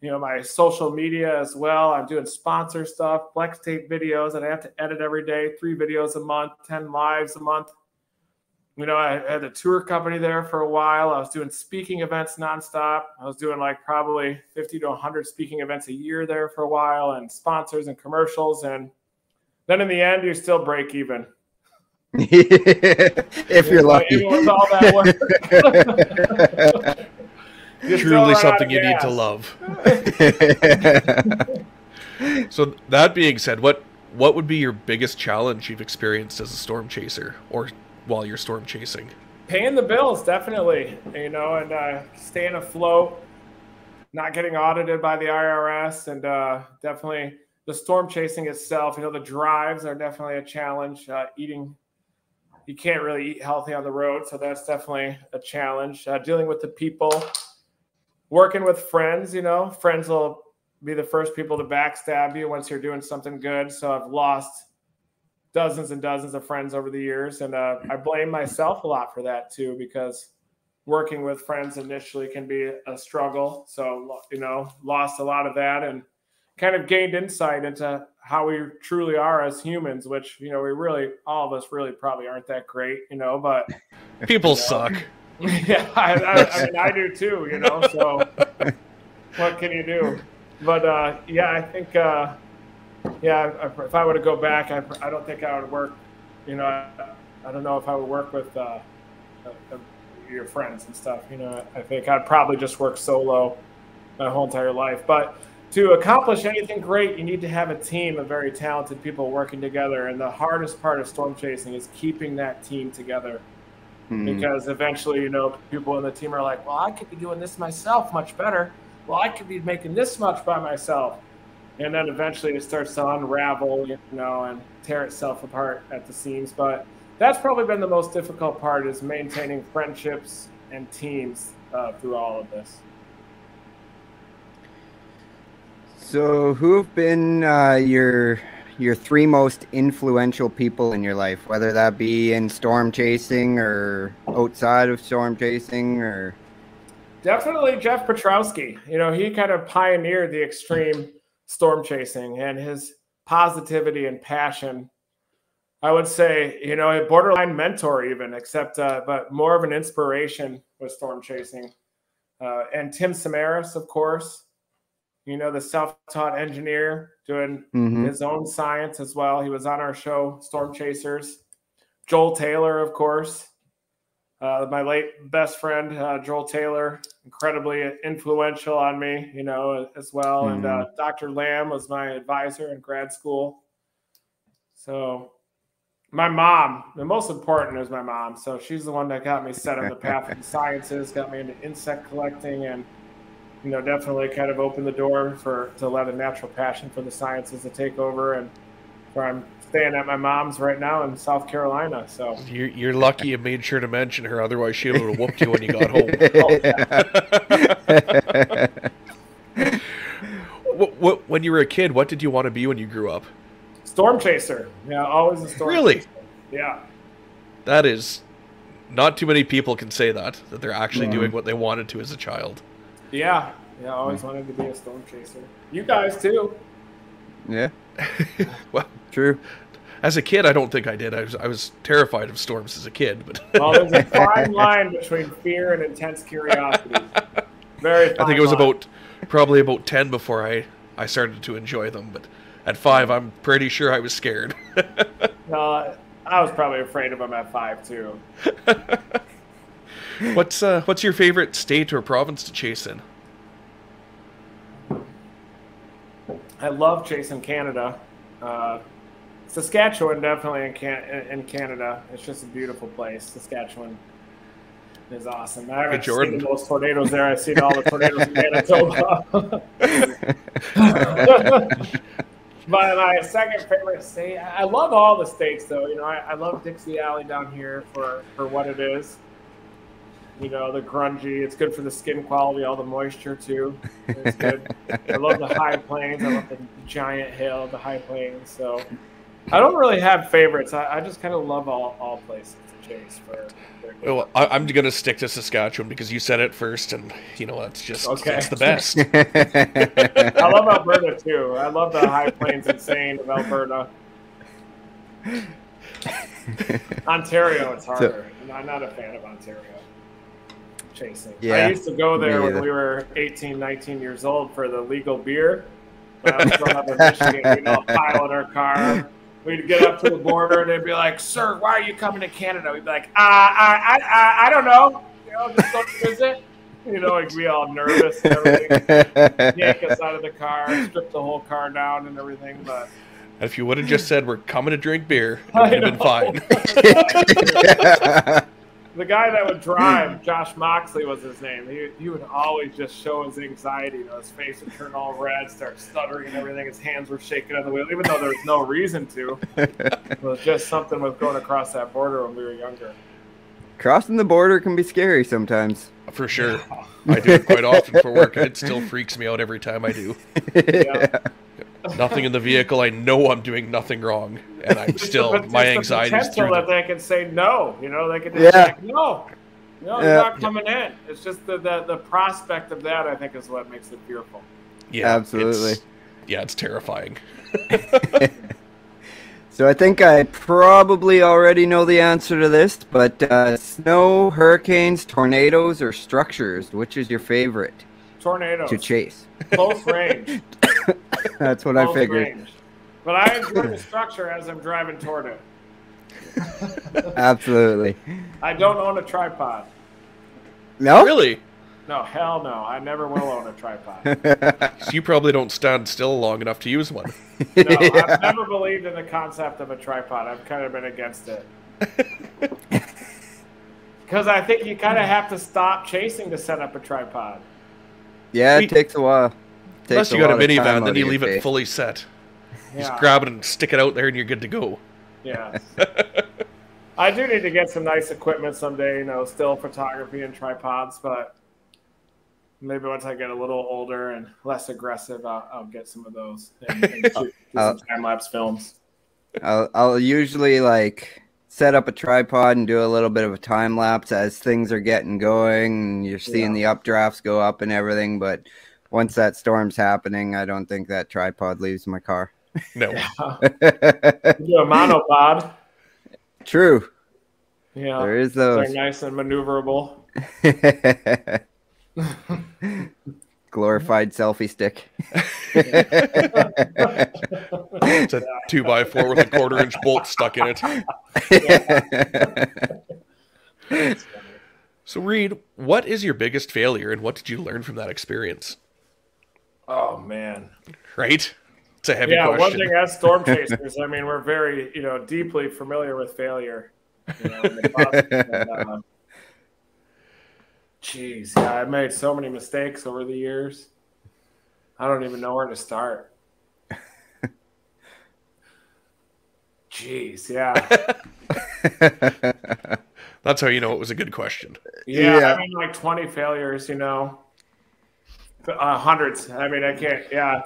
you know, my social media as well. I'm doing sponsor stuff, flex tape videos that I have to edit every day, three videos a month, 10 lives a month. You know, I had a tour company there for a while. I was doing speaking events nonstop. I was doing like probably 50 to 100 speaking events a year there for a while and sponsors and commercials. And then in the end, you still break even [LAUGHS] if you're lucky. [LAUGHS] Truly something you need to love. [LAUGHS] so that being said, what what would be your biggest challenge you've experienced as a storm chaser or while you're storm chasing? paying the bills, definitely. You know, and uh, staying afloat, not getting audited by the IRS, and uh, definitely the storm chasing itself. You know, the drives are definitely a challenge. Uh, eating, you can't really eat healthy on the road, so that's definitely a challenge. Uh, dealing with the people, working with friends. You know, friends will be the first people to backstab you once you're doing something good. So I've lost dozens and dozens of friends over the years, and uh, I blame myself a lot for that too because working with friends initially can be a struggle. So you know, lost a lot of that and kind of gained insight into how we truly are as humans, which you know we really all of us really probably aren't that great, you know, but [LAUGHS] people you know, suck. [LAUGHS] Yeah, I, I, I mean I do too, you know. So [LAUGHS] what can you do? But uh, yeah, I think uh, yeah, if I were to go back, I, I don't think I would work. You know, I, I don't know if I would work with uh, uh, your friends and stuff. You know, I think I'd probably just work solo my whole entire life. But to accomplish anything great, you need to have a team of very talented people working together. And the hardest part of storm chasing is keeping that team together. Mm-hmm. Because eventually, you know, people in the team are like, well, I could be doing this myself much better. Well, I could be making this much by myself and then eventually it starts to unravel, you know, and tear itself apart at the seams. But that's probably been the most difficult part is maintaining friendships and teams uh, through all of this. So, who have been uh, your your three most influential people in your life, whether that be in storm chasing or outside of storm chasing, or definitely Jeff Piotrowski. You know, he kind of pioneered the extreme storm chasing and his positivity and passion. I would say, you know, a borderline mentor, even, except, uh, but more of an inspiration with storm chasing. Uh, and Tim Samaras, of course, you know, the self taught engineer doing mm-hmm. his own science as well. He was on our show, Storm Chasers. Joel Taylor, of course, uh, my late best friend uh, Joel Taylor, incredibly influential on me, you know, as well. Mm-hmm. And uh, mm-hmm. Dr. Lamb was my advisor in grad school. So, my mom, the most important is my mom. So she's the one that got me set on the [LAUGHS] path of the sciences, got me into insect collecting, and you know, definitely kind of opened the door for to let a natural passion for the sciences to take over and where I'm staying at my mom's right now in South Carolina. So you're, you're lucky you made sure to mention her. Otherwise, she would have whooped you when you got home. [LAUGHS] Oh, what, what, when you were a kid, what did you want to be when you grew up? Storm chaser. Yeah, always a storm. Really? Chaser. Yeah. That is not too many people can say that that they're actually mm-hmm. doing what they wanted to as a child. Yeah. Yeah, I always mm-hmm. wanted to be a storm chaser. You guys too. Yeah. [LAUGHS] well, true. As a kid, I don't think I did. I was I was terrified of storms as a kid, but well, there's a [LAUGHS] fine line between fear and intense curiosity. Very. I think it was line. about probably about ten before I I started to enjoy them, but at five, I'm pretty sure I was scared. no, [LAUGHS] uh, I was probably afraid of them at five too. What's uh, what's your favorite state or province to chase in? I love chasing Canada. Uh, Saskatchewan definitely in, Can- in Canada. It's just a beautiful place. Saskatchewan is awesome. I haven't seen those tornadoes there. I've seen all the tornadoes in Manitoba. [LAUGHS] my, my second favorite state. I love all the states though. You know, I, I love Dixie Alley down here for for what it is you know, the grungy. It's good for the skin quality, all the moisture too. It's good. I love the high plains. I love the giant hill, the high plains. So I don't really have favorites. I, I just kind of love all, all places to chase for. Well, I, am gonna stick to Saskatchewan because you said it first, and you know that's just okay. that's the best. [LAUGHS] I love Alberta too. I love the high plains insane of Alberta. [LAUGHS] Ontario, it's harder. So, I'm not a fan of Ontario chasing. Yeah. I used to go there when we were 18, 19 years old for the legal beer. When I was growing up in Michigan, we'd all pile in our car. We'd get up to the border and they'd be like, "Sir, why are you coming to Canada?" We'd be like, "Uh, I, I, I don't know. You know, just go visit." You know, like we all nervous and everything. [LAUGHS] Yank us out of the car, strip the whole car down and everything, but. If you would have just said we're coming to drink beer, it would have been fine. [LAUGHS] [LAUGHS] the guy that would drive, hmm. Josh Moxley was his name. He, he would always just show his anxiety. You know, his face would turn all red, start stuttering and everything. His hands were shaking on the wheel, even though there was no reason to. It was just something with going across that border when we were younger. Crossing the border can be scary sometimes. For sure. I do it quite often for work, and it still freaks me out every time I do. [LAUGHS] Yeah. Nothing in the vehicle. I know I'm doing nothing wrong, and I'm [LAUGHS] still But my anxiety the potential through that the they can say no. You know, they can just Yeah. be like, no, no, you're not coming in. It's just the, the the prospect of that. I think is what makes it fearful. yeah, Absolutely. it's- yeah, it's terrifying. [LAUGHS] So I think I probably already know the answer to this, but uh, snow, hurricanes, tornadoes, or structures, which is your favorite Tornadoes, to chase? close range. [COUGHS] That's what I close figured. range. But I enjoy the structure as I'm driving toward it. Absolutely. I don't own a tripod. No? Really? No, hell no. I never will own a tripod. [LAUGHS] So you probably don't stand still long enough to use one. [LAUGHS] No, I've never believed in the concept of a tripod. I've kind of been against it. [LAUGHS] Because I think you kind of have to stop chasing to set up a tripod. Yeah, We- it takes a while. Takes Unless you a got a lot of minivan, then you your leave it fully set. Yeah. Just grab it and stick it out there, and you're good to go. Yeah. [LAUGHS] I do need to get some nice equipment someday, you know, still photography and tripods, but maybe once I get a little older and less aggressive, I'll, I'll get some of those and, and [LAUGHS] shoot, do some time lapse films. I'll, I'll usually like set up a tripod and do a little bit of a time lapse as things are getting going and you're seeing the updrafts go up and everything. But once that storm's happening, I don't think that tripod leaves my car. No. Do [LAUGHS] a monopod. True. Yeah. There is those. They're nice and maneuverable. [LAUGHS] [LAUGHS] Glorified selfie stick. It's a two by four with a quarter inch bolt stuck in it. [LAUGHS] So, Reed, what is your biggest failure, and what did you learn from that experience? Oh, man. Right? It's a heavy Yeah, one thing as storm chasers, I mean, we're very, you know, deeply familiar with failure. You know, in the and, uh, Jeez, yeah, I made so many mistakes over the years. I don't even know where to start. [LAUGHS] Jeez, yeah. [LAUGHS] That's how you know it was a good question. Yeah, Yeah. I mean, like 20 failures, you know, uh, hundreds. I mean, I can't, yeah.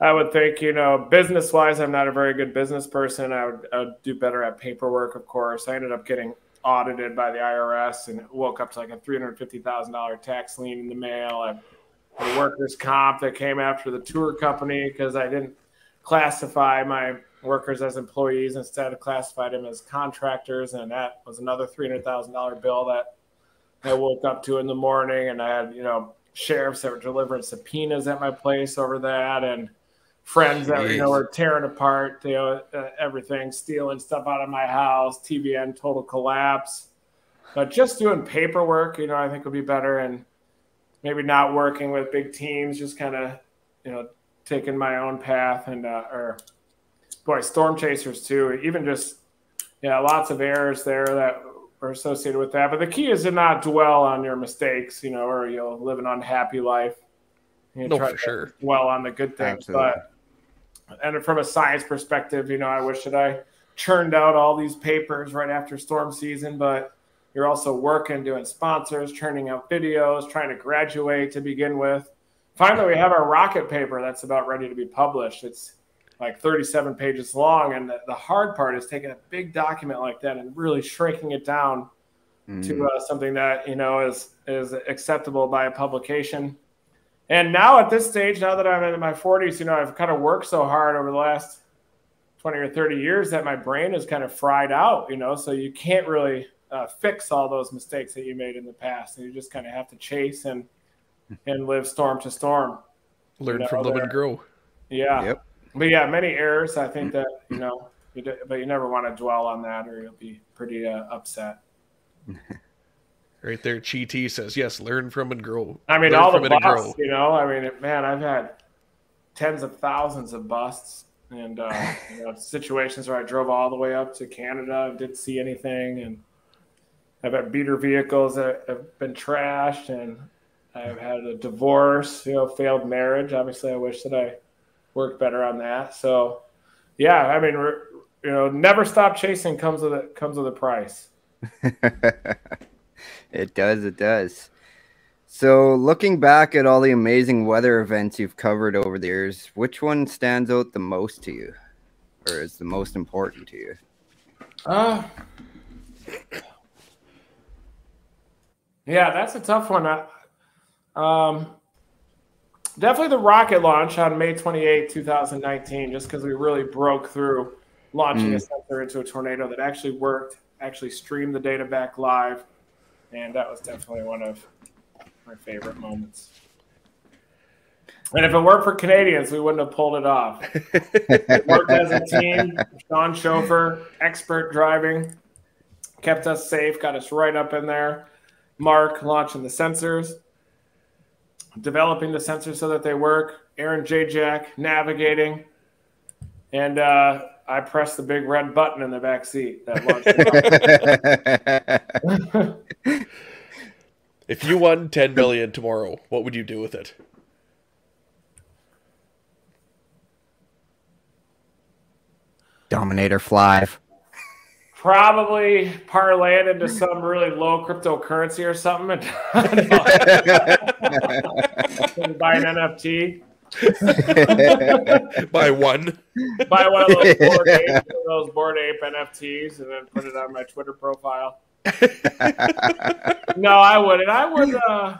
I would think, you know, business wise, I'm not a very good business person. I would, I would do better at paperwork, of course. I ended up getting audited by the IRS and woke up to like a $350,000 tax lien in the mail. I had workers' comp that came after the tour company because I didn't classify my workers as employees instead of classified them as contractors. And that was another $300,000 bill that I woke up to in the morning, and I had you know sheriffs that were delivering subpoenas at my place over that, and friends that you know were tearing apart you know uh, everything, stealing stuff out of my house, TBN total collapse. But just doing paperwork, you know, I think would be better, and maybe not working with big teams, just kind of you know taking my own path, and uh, or boy, storm chasers too. Even just yeah, lots of errors there that are associated with that. But the key is to not dwell on your mistakes, you know, or you'll live an unhappy life. You No, try for sure. Dwell on the good things, Absolutely. but and from a science perspective, you know, I wish that I churned out all these papers right after storm season, but you're also working, doing sponsors, churning out videos, trying to graduate to begin with. Finally, we have our rocket paper that's about ready to be published. It's like 37 pages long. And the, the hard part is taking a big document like that and really shrinking it down Mm. to uh, something that, you know, is, is acceptable by a publication. And now at this stage, now that I'm in my 40s, you know, I've kind of worked so hard over the last 20 or 30 years that my brain is kind of fried out, you know, so you can't really uh, fix all those mistakes that you made in the past. And you just kind of have to chase and, [LAUGHS] and live storm to storm. Learn know, from live and grow. Yeah. Yep. But yeah, many errors. I think that, [CLEARS THROAT] you know, you do, but you never want to dwell on that or you'll be pretty uh, upset. [LAUGHS] Right there, Chi T says, yes, learn from and grow. I mean, Learn all the from it and busts, you know, I mean, man, I've had tens of thousands of busts and uh, [LAUGHS] you know, situations where I drove all the way up to Canada and didn't see anything. And I've had beater vehicles that have been trashed, and I've had a divorce, you know, failed marriage. Obviously, I wish that I worked better on that. So, yeah, I mean, you know, never stop chasing comes with a comes with a price. [LAUGHS] it does. It does. So, looking back at all the amazing weather events you've covered over the years, which one stands out the most to you, or is the most important to you? Uh, yeah, that's a tough one. um, definitely the rocket launch on May 28, 2019, just because we really broke through launching mm. a sensor into a tornado that actually worked, actually streamed the data back live. And that was definitely one of my favorite moments. And if it weren't for Canadians, we wouldn't have pulled it off. [LAUGHS] worked as a team. Sean Schofer, expert driving, kept us safe, got us right up in there. Mark launching the sensors, developing the sensors so that they work. Aaron Jayjack navigating, and uh, I pressed the big red button in the back seat that launched. [LAUGHS] [LAUGHS] if you won ten million tomorrow, what would you do with it? Dominator Five. Probably parlay it into some really low cryptocurrency or something and [LAUGHS] buy an NFT. [LAUGHS] buy one. Buy one of those [LAUGHS] Bored Ape, those ape NFTs and then put it on my Twitter profile. [LAUGHS] no, I wouldn't. I would. Uh,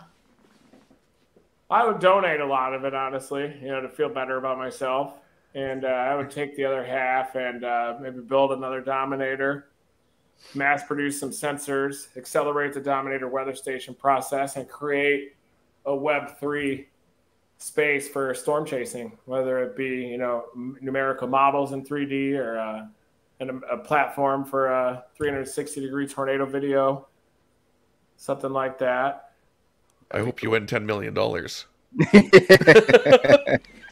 I would donate a lot of it, honestly. You know, to feel better about myself and uh, I would take the other half and uh, maybe build another Dominator, mass produce some sensors, accelerate the Dominator weather station process, and create a Web three space for storm chasing, whether it be you know numerical models in 3D or uh, a platform for a 360 degree tornado video, something like that. I hope you win ten million dollars. [LAUGHS] [LAUGHS]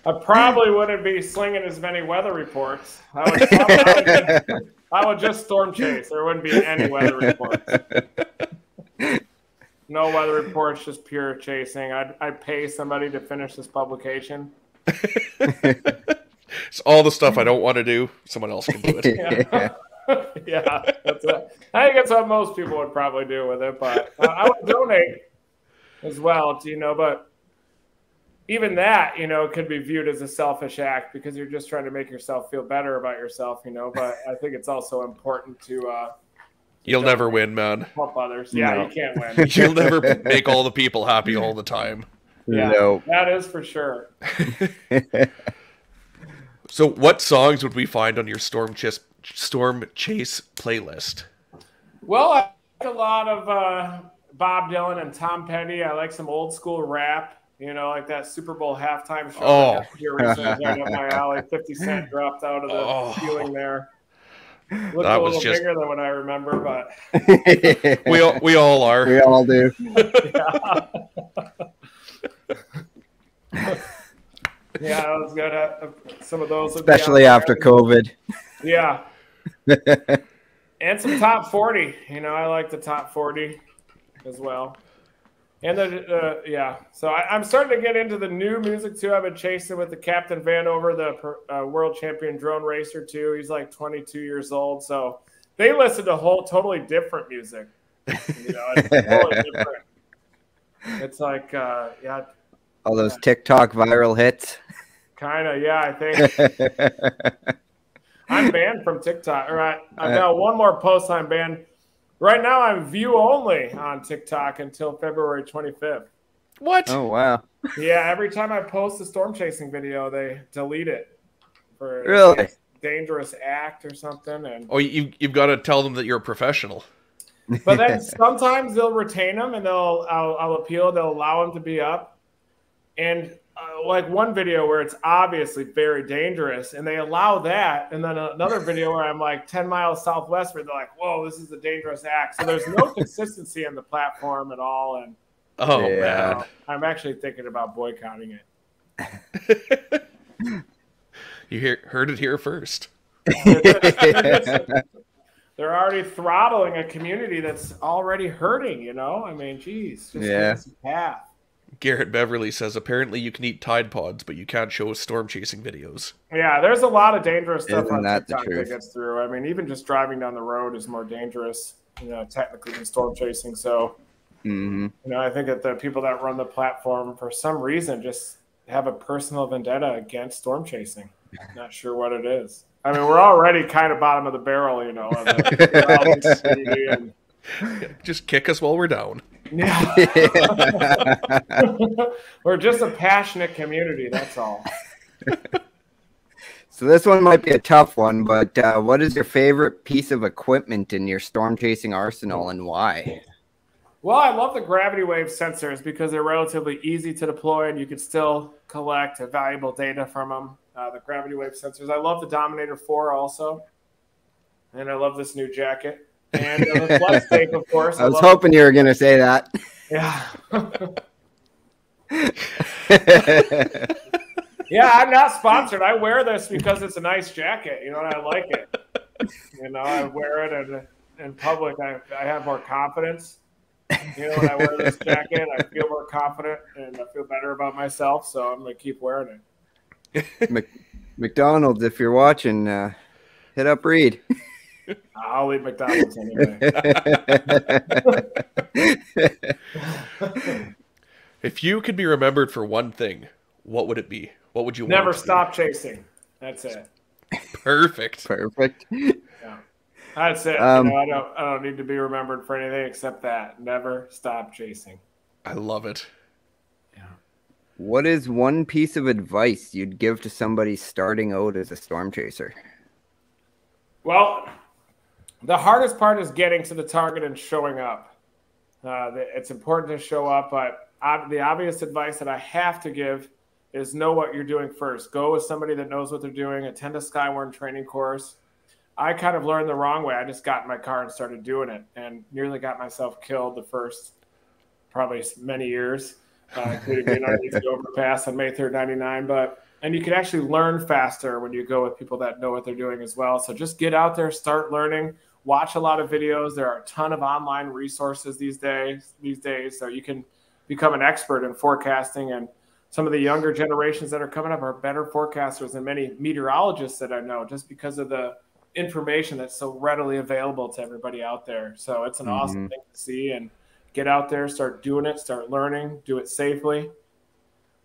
I probably wouldn't be slinging as many weather reports. I would, I would, I would just storm chase. There wouldn't be any weather reports. [LAUGHS] No weather reports, just pure chasing. I'd, I'd pay somebody to finish this publication. [LAUGHS] it's all the stuff I don't want to do. Someone else can do it. [LAUGHS] Yeah, [LAUGHS] yeah that's it. I think that's what most people would probably do with it. But uh, I would donate as well, Do you know. But even that, you know, could be viewed as a selfish act because you're just trying to make yourself feel better about yourself, you know. But I think it's also important to. Uh, You'll never win, man. Help others. Yeah, no. you can't win. [LAUGHS] [LAUGHS] You'll never make all the people happy all the time. Yeah, no. that is for sure. [LAUGHS] so, what songs would we find on your Storm Chase Storm Chase playlist? Well, I like a lot of uh, Bob Dylan and Tom Petty. I like some old school rap. You know, like that Super Bowl halftime show. Oh, here recently, right up my alley. Fifty Cent dropped out of the oh. ceiling there. [LAUGHS] Looked that a little just... bigger than what I remember, but [LAUGHS] we all we all are. We all do. [LAUGHS] yeah. yeah, I was good at uh, some of those. Especially after COVID. Yeah. and some top 40. You know, I like the top 40 as well. And the uh, yeah, so I, am starting to get into the new music too. I've been chasing with the Captain Vanover, the uh, world champion drone racer too. He's like 22 years old, so they listen to whole totally different music. You know, it's totally [LAUGHS] different. It's like uh, yeah, all those TikTok viral hits. Kind of, yeah. I think [LAUGHS] I'm banned from TikTok. All right, I've got one more post. I'm banned Right now, I'm view only on TikTok until February 25th. What? Oh wow! Yeah, every time I post a storm chasing video, they delete it for really dangerous act or something. And oh, you you've got to tell them that you're a professional. But then [LAUGHS] sometimes they'll retain them and they'll I'll, I'll appeal. They'll allow them to be up, and uh, like one video where it's obviously very dangerous and they allow that and then another video where i'm like 10 miles southwest where they're like whoa this is a dangerous act so there's no consistency in the platform at all and oh yeah. man i'm actually thinking about boycotting it [LAUGHS] you hear, heard it here first [LAUGHS] they're already throttling a community that's already hurting. You know, I mean, geez, just Yeah. yeah. path. Garrett Beverly says apparently you can eat Tide Pods, but you can't show storm chasing videos. Yeah, there's a lot of dangerous stuff Isn't on that TikTok that gets through. I mean, even just driving down the road is more dangerous, you know, technically than storm chasing. So, hmm you know, I think that the people that run the platform, for some reason, just have a personal vendetta against storm chasing. [LAUGHS] Not sure what it is. I mean, we're already kind of bottom of the barrel, you know. in the [LAUGHS] community and- Just kick us while we're down. Yeah. [LAUGHS] we're just a passionate community. That's all. [LAUGHS] So this one might be a tough one, but uh, what is your favorite piece of equipment in your storm chasing arsenal and why? Well, I love the gravity wave sensors because they're relatively easy to deploy and you can still collect valuable data from them. Uh, the gravity wave sensors. I love the Dominator 4 also. And I love this new jacket. And the Flex Tape, of course. [LAUGHS] I was hoping you were going to say that. Yeah. [LAUGHS] yeah, I'm not sponsored. I wear this because it's a nice jacket. You know, and I like it. You know, I wear it in, in public. I, I have more confidence. You know, when I wear this jacket, I feel more confident and I feel better about myself. So I'm going to keep wearing it. Mc- McDonald's, if you're watching, uh, hit up Reed. I'll eat McDonald's anyway. [LAUGHS] If you could be remembered for one thing, what would it be? What would you want Never it to be? stop chasing. That's it. Perfect. Perfect. That's it. Um, you know, I don't. I don't need to be remembered for anything except that. Never stop chasing. I love it. What is one piece of advice you'd give to somebody starting out as a storm chaser? Well, the hardest part is getting to the target and showing up. Uh, it's important to show up, but the obvious advice that I have to give is know what you're doing first. Go with somebody that knows what they're doing. Attend a Skywarn training course. I kind of learned the wrong way. I just got in my car and started doing it, and nearly got myself killed the first probably many years, uh, including being underneath the overpass on May 3rd, 99. But and you can actually learn faster when you go with people that know what they're doing as well. So just get out there, start learning, watch a lot of videos. There are a ton of online resources these days. These days, so you can become an expert in forecasting. And some of the younger generations that are coming up are better forecasters than many meteorologists that I know, just because of the information that's so readily available to everybody out there. So it's an awesome mm-hmm. thing to see and get out there, start doing it, start learning, do it safely.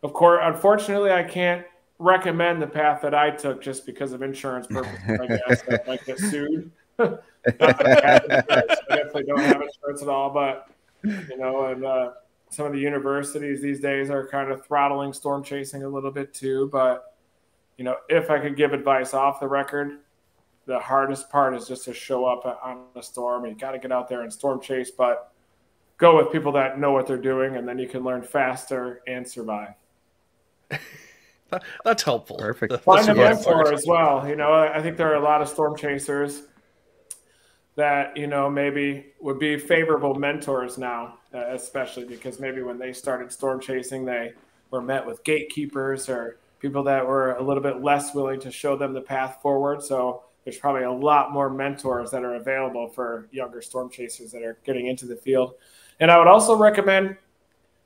Of course, unfortunately, I can't recommend the path that I took just because of insurance purposes. I guess I might get sued. [LAUGHS] Not that I have insurance. I definitely don't have insurance at all, but you know, and uh, some of the universities these days are kind of throttling storm chasing a little bit too. But you know, if I could give advice off the record, the hardest part is just to show up on a storm. You got to get out there and storm chase, but go with people that know what they're doing, and then you can learn faster and survive. That's helpful. Perfect. The- the Find a mentor as well. You know, I think there are a lot of storm chasers that you know maybe would be favorable mentors now, uh, especially because maybe when they started storm chasing, they were met with gatekeepers or people that were a little bit less willing to show them the path forward. So there's probably a lot more mentors that are available for younger storm chasers that are getting into the field. And I would also recommend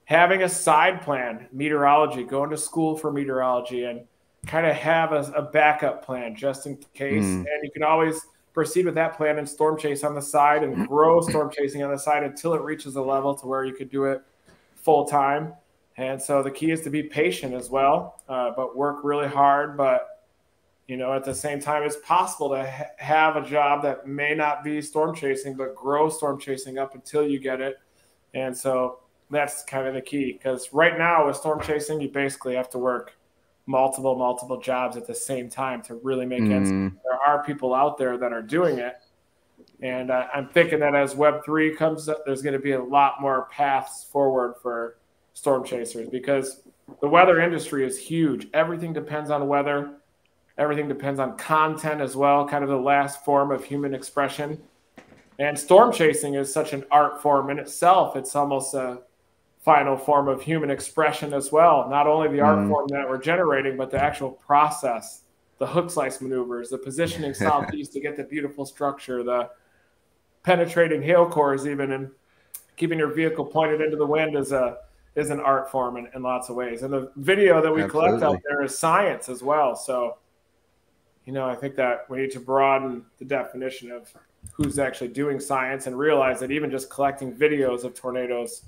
having a side plan, meteorology, going to school for meteorology, and kind of have a, a backup plan just in case. Mm. And you can always proceed with that plan and storm chase on the side and grow storm chasing on the side until it reaches a level to where you could do it full time. And so the key is to be patient as well, uh, but work really hard. But you know, at the same time, it's possible to ha- have a job that may not be storm chasing, but grow storm chasing up until you get it. And so that's kind of the key because right now with storm chasing, you basically have to work multiple, multiple jobs at the same time to really make ends. Mm, There are people out there that are doing it. And uh, I'm thinking that as Web3 comes up, there's going to be a lot more paths forward for storm chasers because the weather industry is huge. Everything depends on weather, everything depends on content as well, kind of the last form of human expression. And storm chasing is such an art form in itself. It's almost a final form of human expression as well. Not only the art Mm. form that we're generating, but the actual process, the hook slice maneuvers, the positioning [LAUGHS] southeast to get the beautiful structure, the penetrating hail cores, even and keeping your vehicle pointed into the wind is a is an art form in, in lots of ways. And the video that we Absolutely. collect out there is science as well. So, you know, I think that we need to broaden the definition of who's actually doing science and realize that even just collecting videos of tornadoes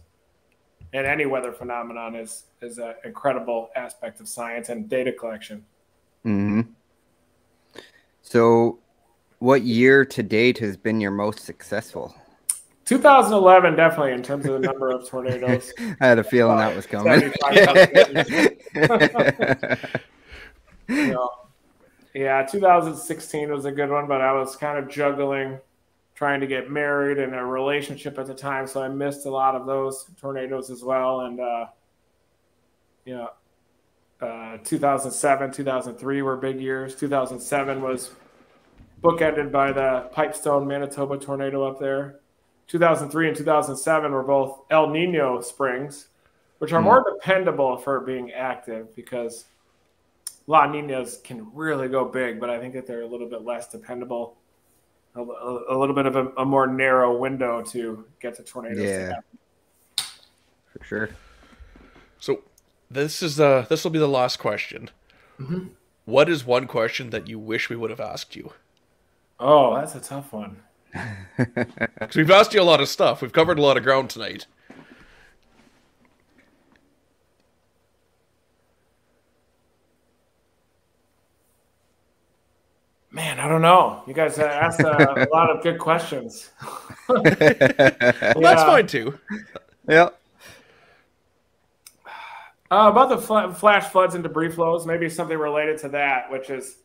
and any weather phenomenon is is an incredible aspect of science and data collection. Hmm. So, what year to date has been your most successful? 2011, definitely in terms of the number of tornadoes. [LAUGHS] I had a feeling uh, that was coming. you know, [LAUGHS] [LAUGHS] yeah, 2016 was a good one, but I was kind of juggling trying to get married and a relationship at the time, so I missed a lot of those tornadoes as well. And uh, you know, uh, 2007, 2003 were big years. 2007 was bookended by the Pipestone, Manitoba tornado up there. 2003 and 2007 were both El Nino springs, which are mm. more dependable for being active because La Ninas can really go big, but I think that they're a little bit less dependable, a, a, a little bit of a, a, more narrow window to get to tornadoes. Yeah, for sure. So this is uh this will be the last question. Mm-hmm. What is one question that you wish we would have asked you? Oh, that's a tough one. Because [LAUGHS] we've asked you a lot of stuff. We've covered a lot of ground tonight. Man, I don't know. You guys asked a, a [LAUGHS] lot of good questions. well, yeah. that's fine too. Yeah. Uh, about the fl- flash floods and debris flows, maybe something related to that, which is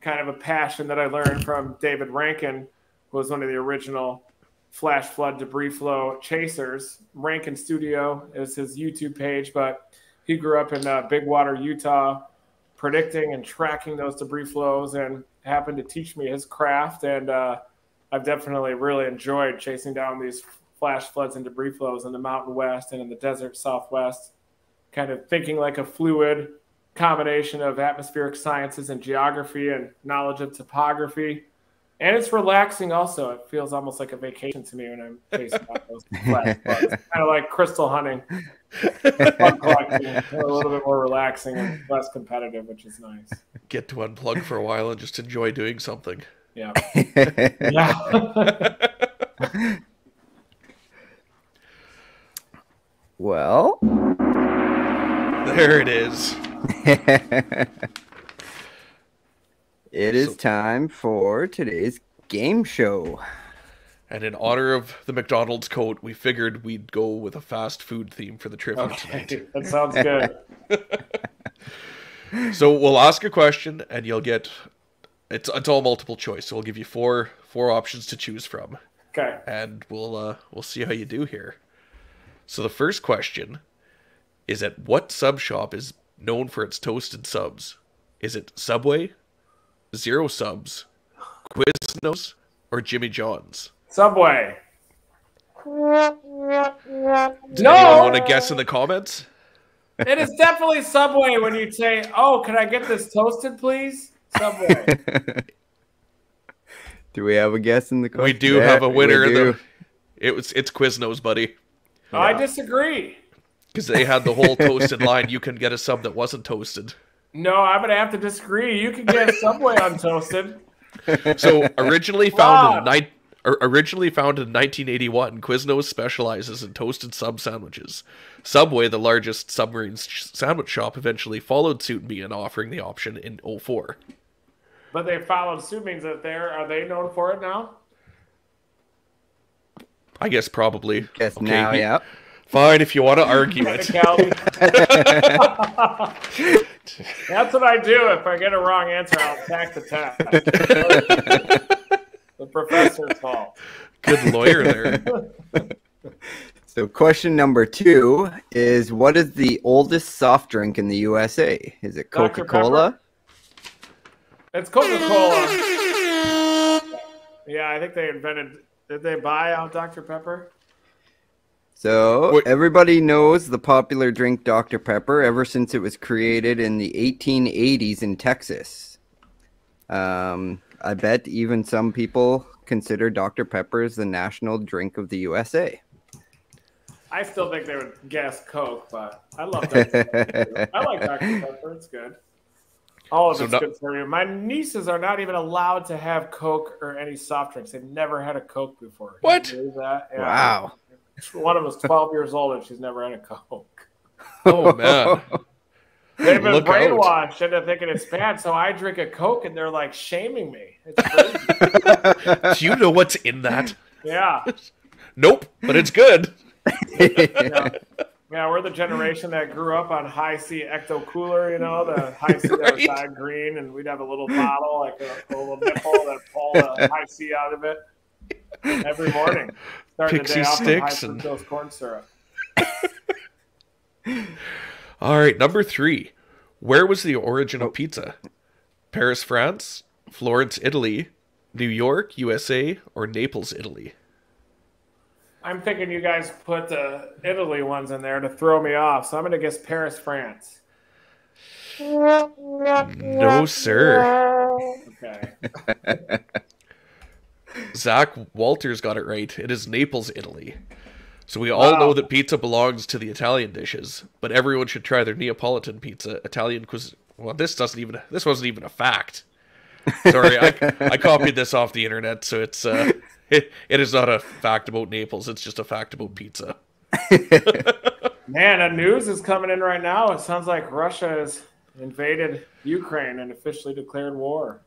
kind of a passion that I learned from David Rankin, who was one of the original flash flood debris flow chasers. Rankin Studio is his YouTube page, but he grew up in uh, Big Water, Utah, predicting and tracking those debris flows and happened to teach me his craft. And uh, I've definitely really enjoyed chasing down these flash floods and debris flows in the Mountain West and in the desert Southwest kind of thinking like a fluid combination of atmospheric sciences and geography and knowledge of topography. And it's relaxing also. It feels almost like a vacation to me when I'm chasing out those flat kind of like crystal hunting. [LAUGHS] a little bit more relaxing and less competitive, which is nice. Get to unplug for a while and just enjoy doing something. Yeah. [LAUGHS] yeah. well, there it is. [LAUGHS] it is so, time for today's game show. And in honor of the McDonald's coat, we figured we'd go with a fast food theme for the trivia okay, tonight. [LAUGHS] That sounds good. [LAUGHS] so we'll ask a question, and you'll get it's it's all multiple choice. So we'll give you four four options to choose from. Okay. And we'll uh, we'll see how you do here. So the first question is at what sub shop is known for its toasted subs? Is it Subway, Zero Subs, Quiznos, or Jimmy John's? Subway. Does no! anyone want to guess in the comments? It is definitely Subway when you say, "Oh, can I get this toasted, please?" Subway. [LAUGHS] do we have a guess in the comments? We do yeah, have a winner. The, it was it's Quiznos, buddy. I disagree because they had the whole toasted line. You can get a sub that wasn't toasted. No, I'm gonna have to disagree. You can get Subway untoasted. So originally found in night. Originally founded in 1981, Quiznos specializes in toasted sub sandwiches. Subway, the largest submarine sandwich shop, eventually followed suit, being offering the option in 04. But they followed suit means that they're are they known for it now? I guess probably. Guess okay, now, yeah. Fine, if you want to argue it. [LAUGHS] That's what I do. If I get a wrong answer, I'll attack the test. [LAUGHS] the professor's [LAUGHS] fault. Good lawyer there. [LAUGHS] So, question number two is What is the oldest soft drink in the USA? Is it Coca Cola? It's Coca Cola. Yeah, I think they invented. Did they buy out Dr. Pepper? So everybody knows the popular drink Dr. Pepper ever since it was created in the 1880s in Texas. Um, I bet even some people consider Dr. Pepper as the national drink of the USA? I still think they would guess Coke, but I love that. I like Dr. [LAUGHS] Pepper. It's good. All of So it's no- good for you. My nieces are not even allowed to have Coke or any soft drinks. They've never had a Coke before. What? that? Yeah. Wow. One of them is 12 years old and she's never had a Coke. Oh man. [LAUGHS] They've been Look out. brainwashed into thinking it's bad, so I drink a Coke and they're like shaming me. [LAUGHS] Do you know what's in that? yeah. Nope, but it's good. yeah. Yeah, we're the generation that grew up on Hi-C ecto cooler, you know, the [LAUGHS] Hi-C Right. outside green, and we'd have a little bottle, like a, a little nipple that pulled the Hi-C out of it every morning. Starting Pixie the day off with high sticks and- corn syrup. [LAUGHS] All right, number three. Where was the origin of oh. pizza? Paris, France, Florence, Italy, New York, USA, or Naples, Italy? I'm thinking you guys put the Italy ones in there to throw me off, so I'm going to guess Paris, France. No, sir. Okay. [LAUGHS] Zach Walters got it right. It is Naples, Italy. So we all Wow. know that pizza belongs to the Italian dishes, but everyone should try their Neapolitan pizza. Italian cuisine. Well, this doesn't even. This wasn't even a fact. Sorry, I, I copied this off the internet, so it's uh, it, it is not a fact about Naples. It's just a fact about pizza. [LAUGHS] Man, the news is coming in right now. It sounds like Russia has invaded Ukraine and officially declared war.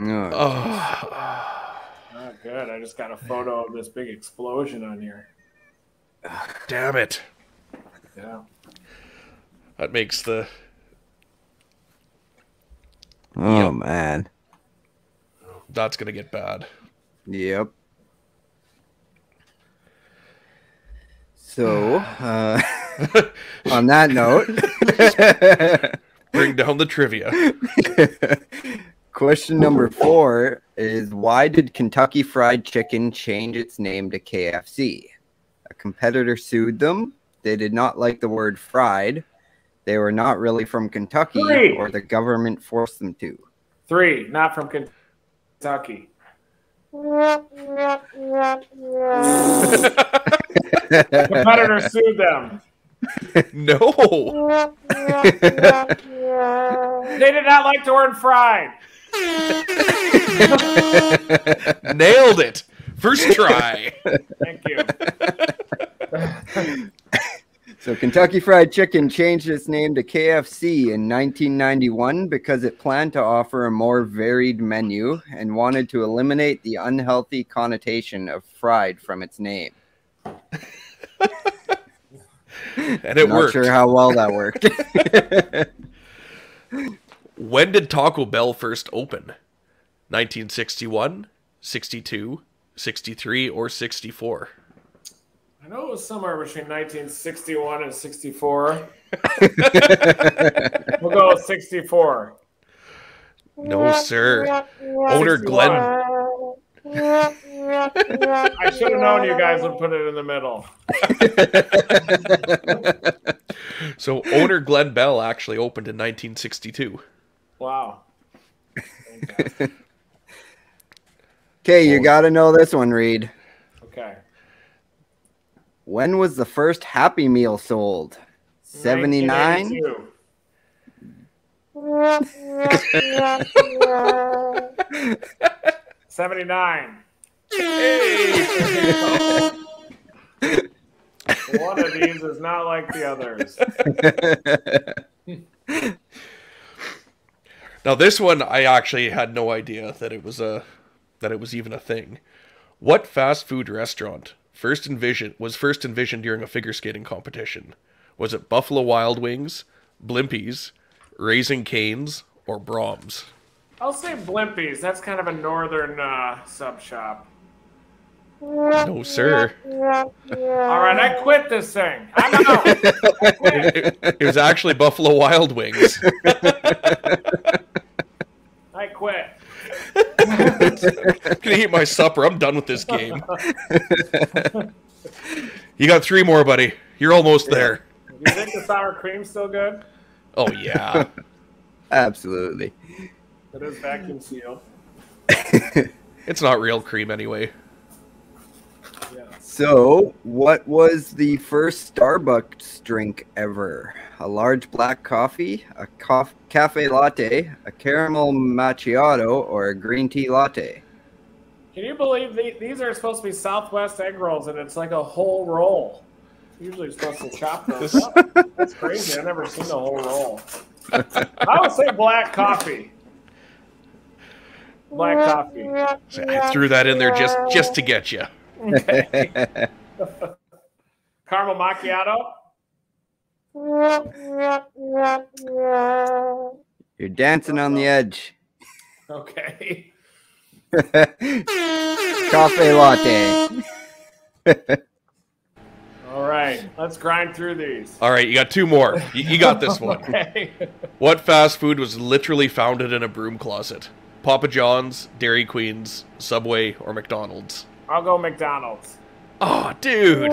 Oh, Oh, Not good. I just got a photo of this big explosion on here. Damn it! Yeah. That makes the oh man. that's gonna get bad. Yep. So, [SIGHS] uh, [LAUGHS] on that note, [LAUGHS] Bring down the trivia. [LAUGHS] question number four is why did Kentucky Fried Chicken change its name to KFC? A competitor sued them. They did not like the word fried. They were not really from Kentucky, Three. or the government forced them to. Three, not from Kentucky. Competitor sued them. [LAUGHS] No. [LAUGHS] They did not like the word fried. [LAUGHS] Nailed it. First try. Thank you. So Kentucky Fried Chicken changed its name to KFC in 1991 because it planned to offer a more varied menu and wanted to eliminate the unhealthy connotation of fried from its name. And it Not worked. sure how well that worked. [LAUGHS] When did Taco Bell first open? 1961, 62, 63, or 64? I know it was somewhere between 1961 and 64. [LAUGHS] We'll go with 64. No, sir. Owner Glenn. I should have known you guys would put it in the middle. [LAUGHS] So owner Glenn Bell actually opened in 1962. Wow. [LAUGHS] Okay, you got to know this one, Reed. Okay. When was the first Happy Meal sold? 79? 1982. Seventy-nine. [LAUGHS] One of these is not like the others. [LAUGHS] Now this one I actually had no idea that it was a that it was even a thing. What fast food restaurant first envisioned was first envisioned during a figure skating competition? Was it Buffalo Wild Wings, Blimpies, Raising Canes, or Braum's? I'll say Blimpies. That's kind of a northern uh, sub shop. No, sir. All right, I quit this thing. I'm out. I. [LAUGHS] It, it was actually Buffalo Wild Wings. [LAUGHS] I [LAUGHS] quit. Gonna eat my supper. I'm done with this game. You got three more, buddy. You're almost there. You think the sour cream's still good? Oh yeah. [LAUGHS] Absolutely. It is vacuum sealed. It's not real cream anyway. So, what was the first Starbucks drink ever? A large black coffee, a cof- cafe latte, a caramel macchiato, or a green tea latte? Can you believe the, these are supposed to be Southwest egg rolls and it's like a whole roll? Usually you're supposed to chop those up. That's crazy. I've never seen a whole roll. [LAUGHS] I would say black coffee. Black coffee. So I threw that in there just just to get you. Okay. Caramel macchiato. You're dancing on the edge. Okay. [LAUGHS] Coffee latte. [LAUGHS] All right. Let's grind through these. All right, you got two more. You, you got this one. [LAUGHS] Okay. What fast food was literally founded in a broom closet? Papa John's, Dairy Queen's, Subway, or McDonald's? I'll go McDonald's. Oh, dude. [LAUGHS]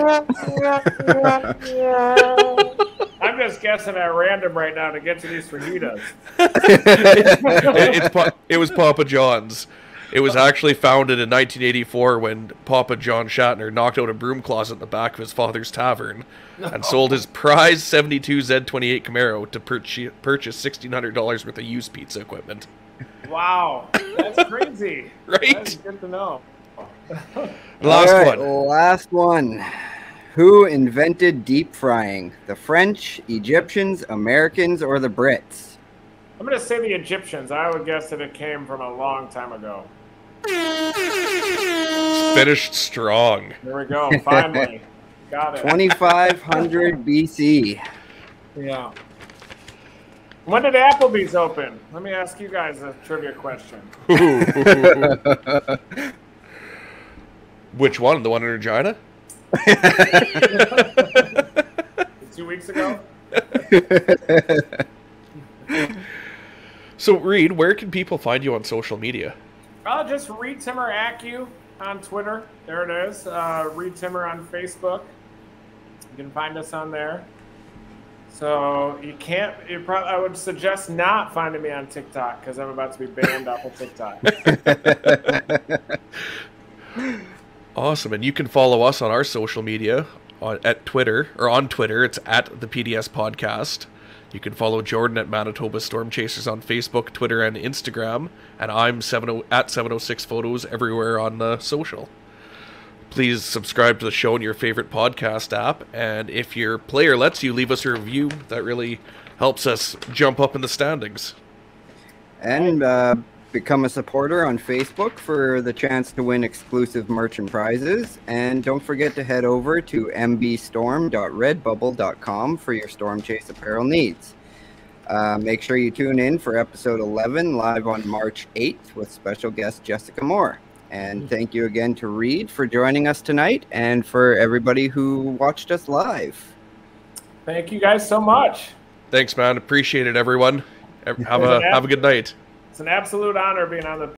I'm just guessing at random right now to get to these fajitas. [LAUGHS] it, it's it was Papa John's. It was actually founded in 1984 when Papa John Schnatter knocked out a broom closet in the back of his father's tavern and sold his prize 72 Z28 Camaro to purchase purchase $1,600 worth of used pizza equipment. Wow. That's crazy. [LAUGHS] Right? That's good to know. [LAUGHS] Last All right, one. Last one. Who invented deep frying? The French, Egyptians, Americans, or the Brits? I'm going to say the Egyptians. I would guess that it came from a long time ago. Finished strong. There we go. Finally. [LAUGHS] Got it. 2500 [LAUGHS] BC. Yeah. When did Applebee's open? Let me ask you guys a trivia question. Which one? The one in Regina? [LAUGHS] Two weeks ago? [LAUGHS] So, Reed, where can people find you on social media? I'll just Reed Timmer Accu on Twitter. There it is. Uh, read Timmer on Facebook. You can find us on there. So you can't. You probably. I would suggest not finding me on TikTok because I'm about to be banned off of TikTok. [LAUGHS] Awesome. And you can follow us on our social media on, at Twitter, or on Twitter. It's at the PDS Podcast. You can follow Jordan at Manitoba Storm Chasers on Facebook, Twitter, and Instagram. And I'm 70, at 706 Photos everywhere on uh, social. Please subscribe to the show in your favorite podcast app. And if your player lets you, leave us a review. That really helps us jump up in the standings. And uh, become a supporter on Facebook for the chance to win exclusive merch and prizes. And don't forget to head over to mbstorm.redbubble.com for your Storm Chase apparel needs. Uh, make sure you tune in for episode 11 live on March 8th with special guest Jessica Moore. And thank you again to Reed for joining us tonight and for everybody who watched us live. Thank you guys so much. Thanks, man. Appreciate it, everyone. [LAUGHS] Have a, have a good night. It's an absolute honor being on the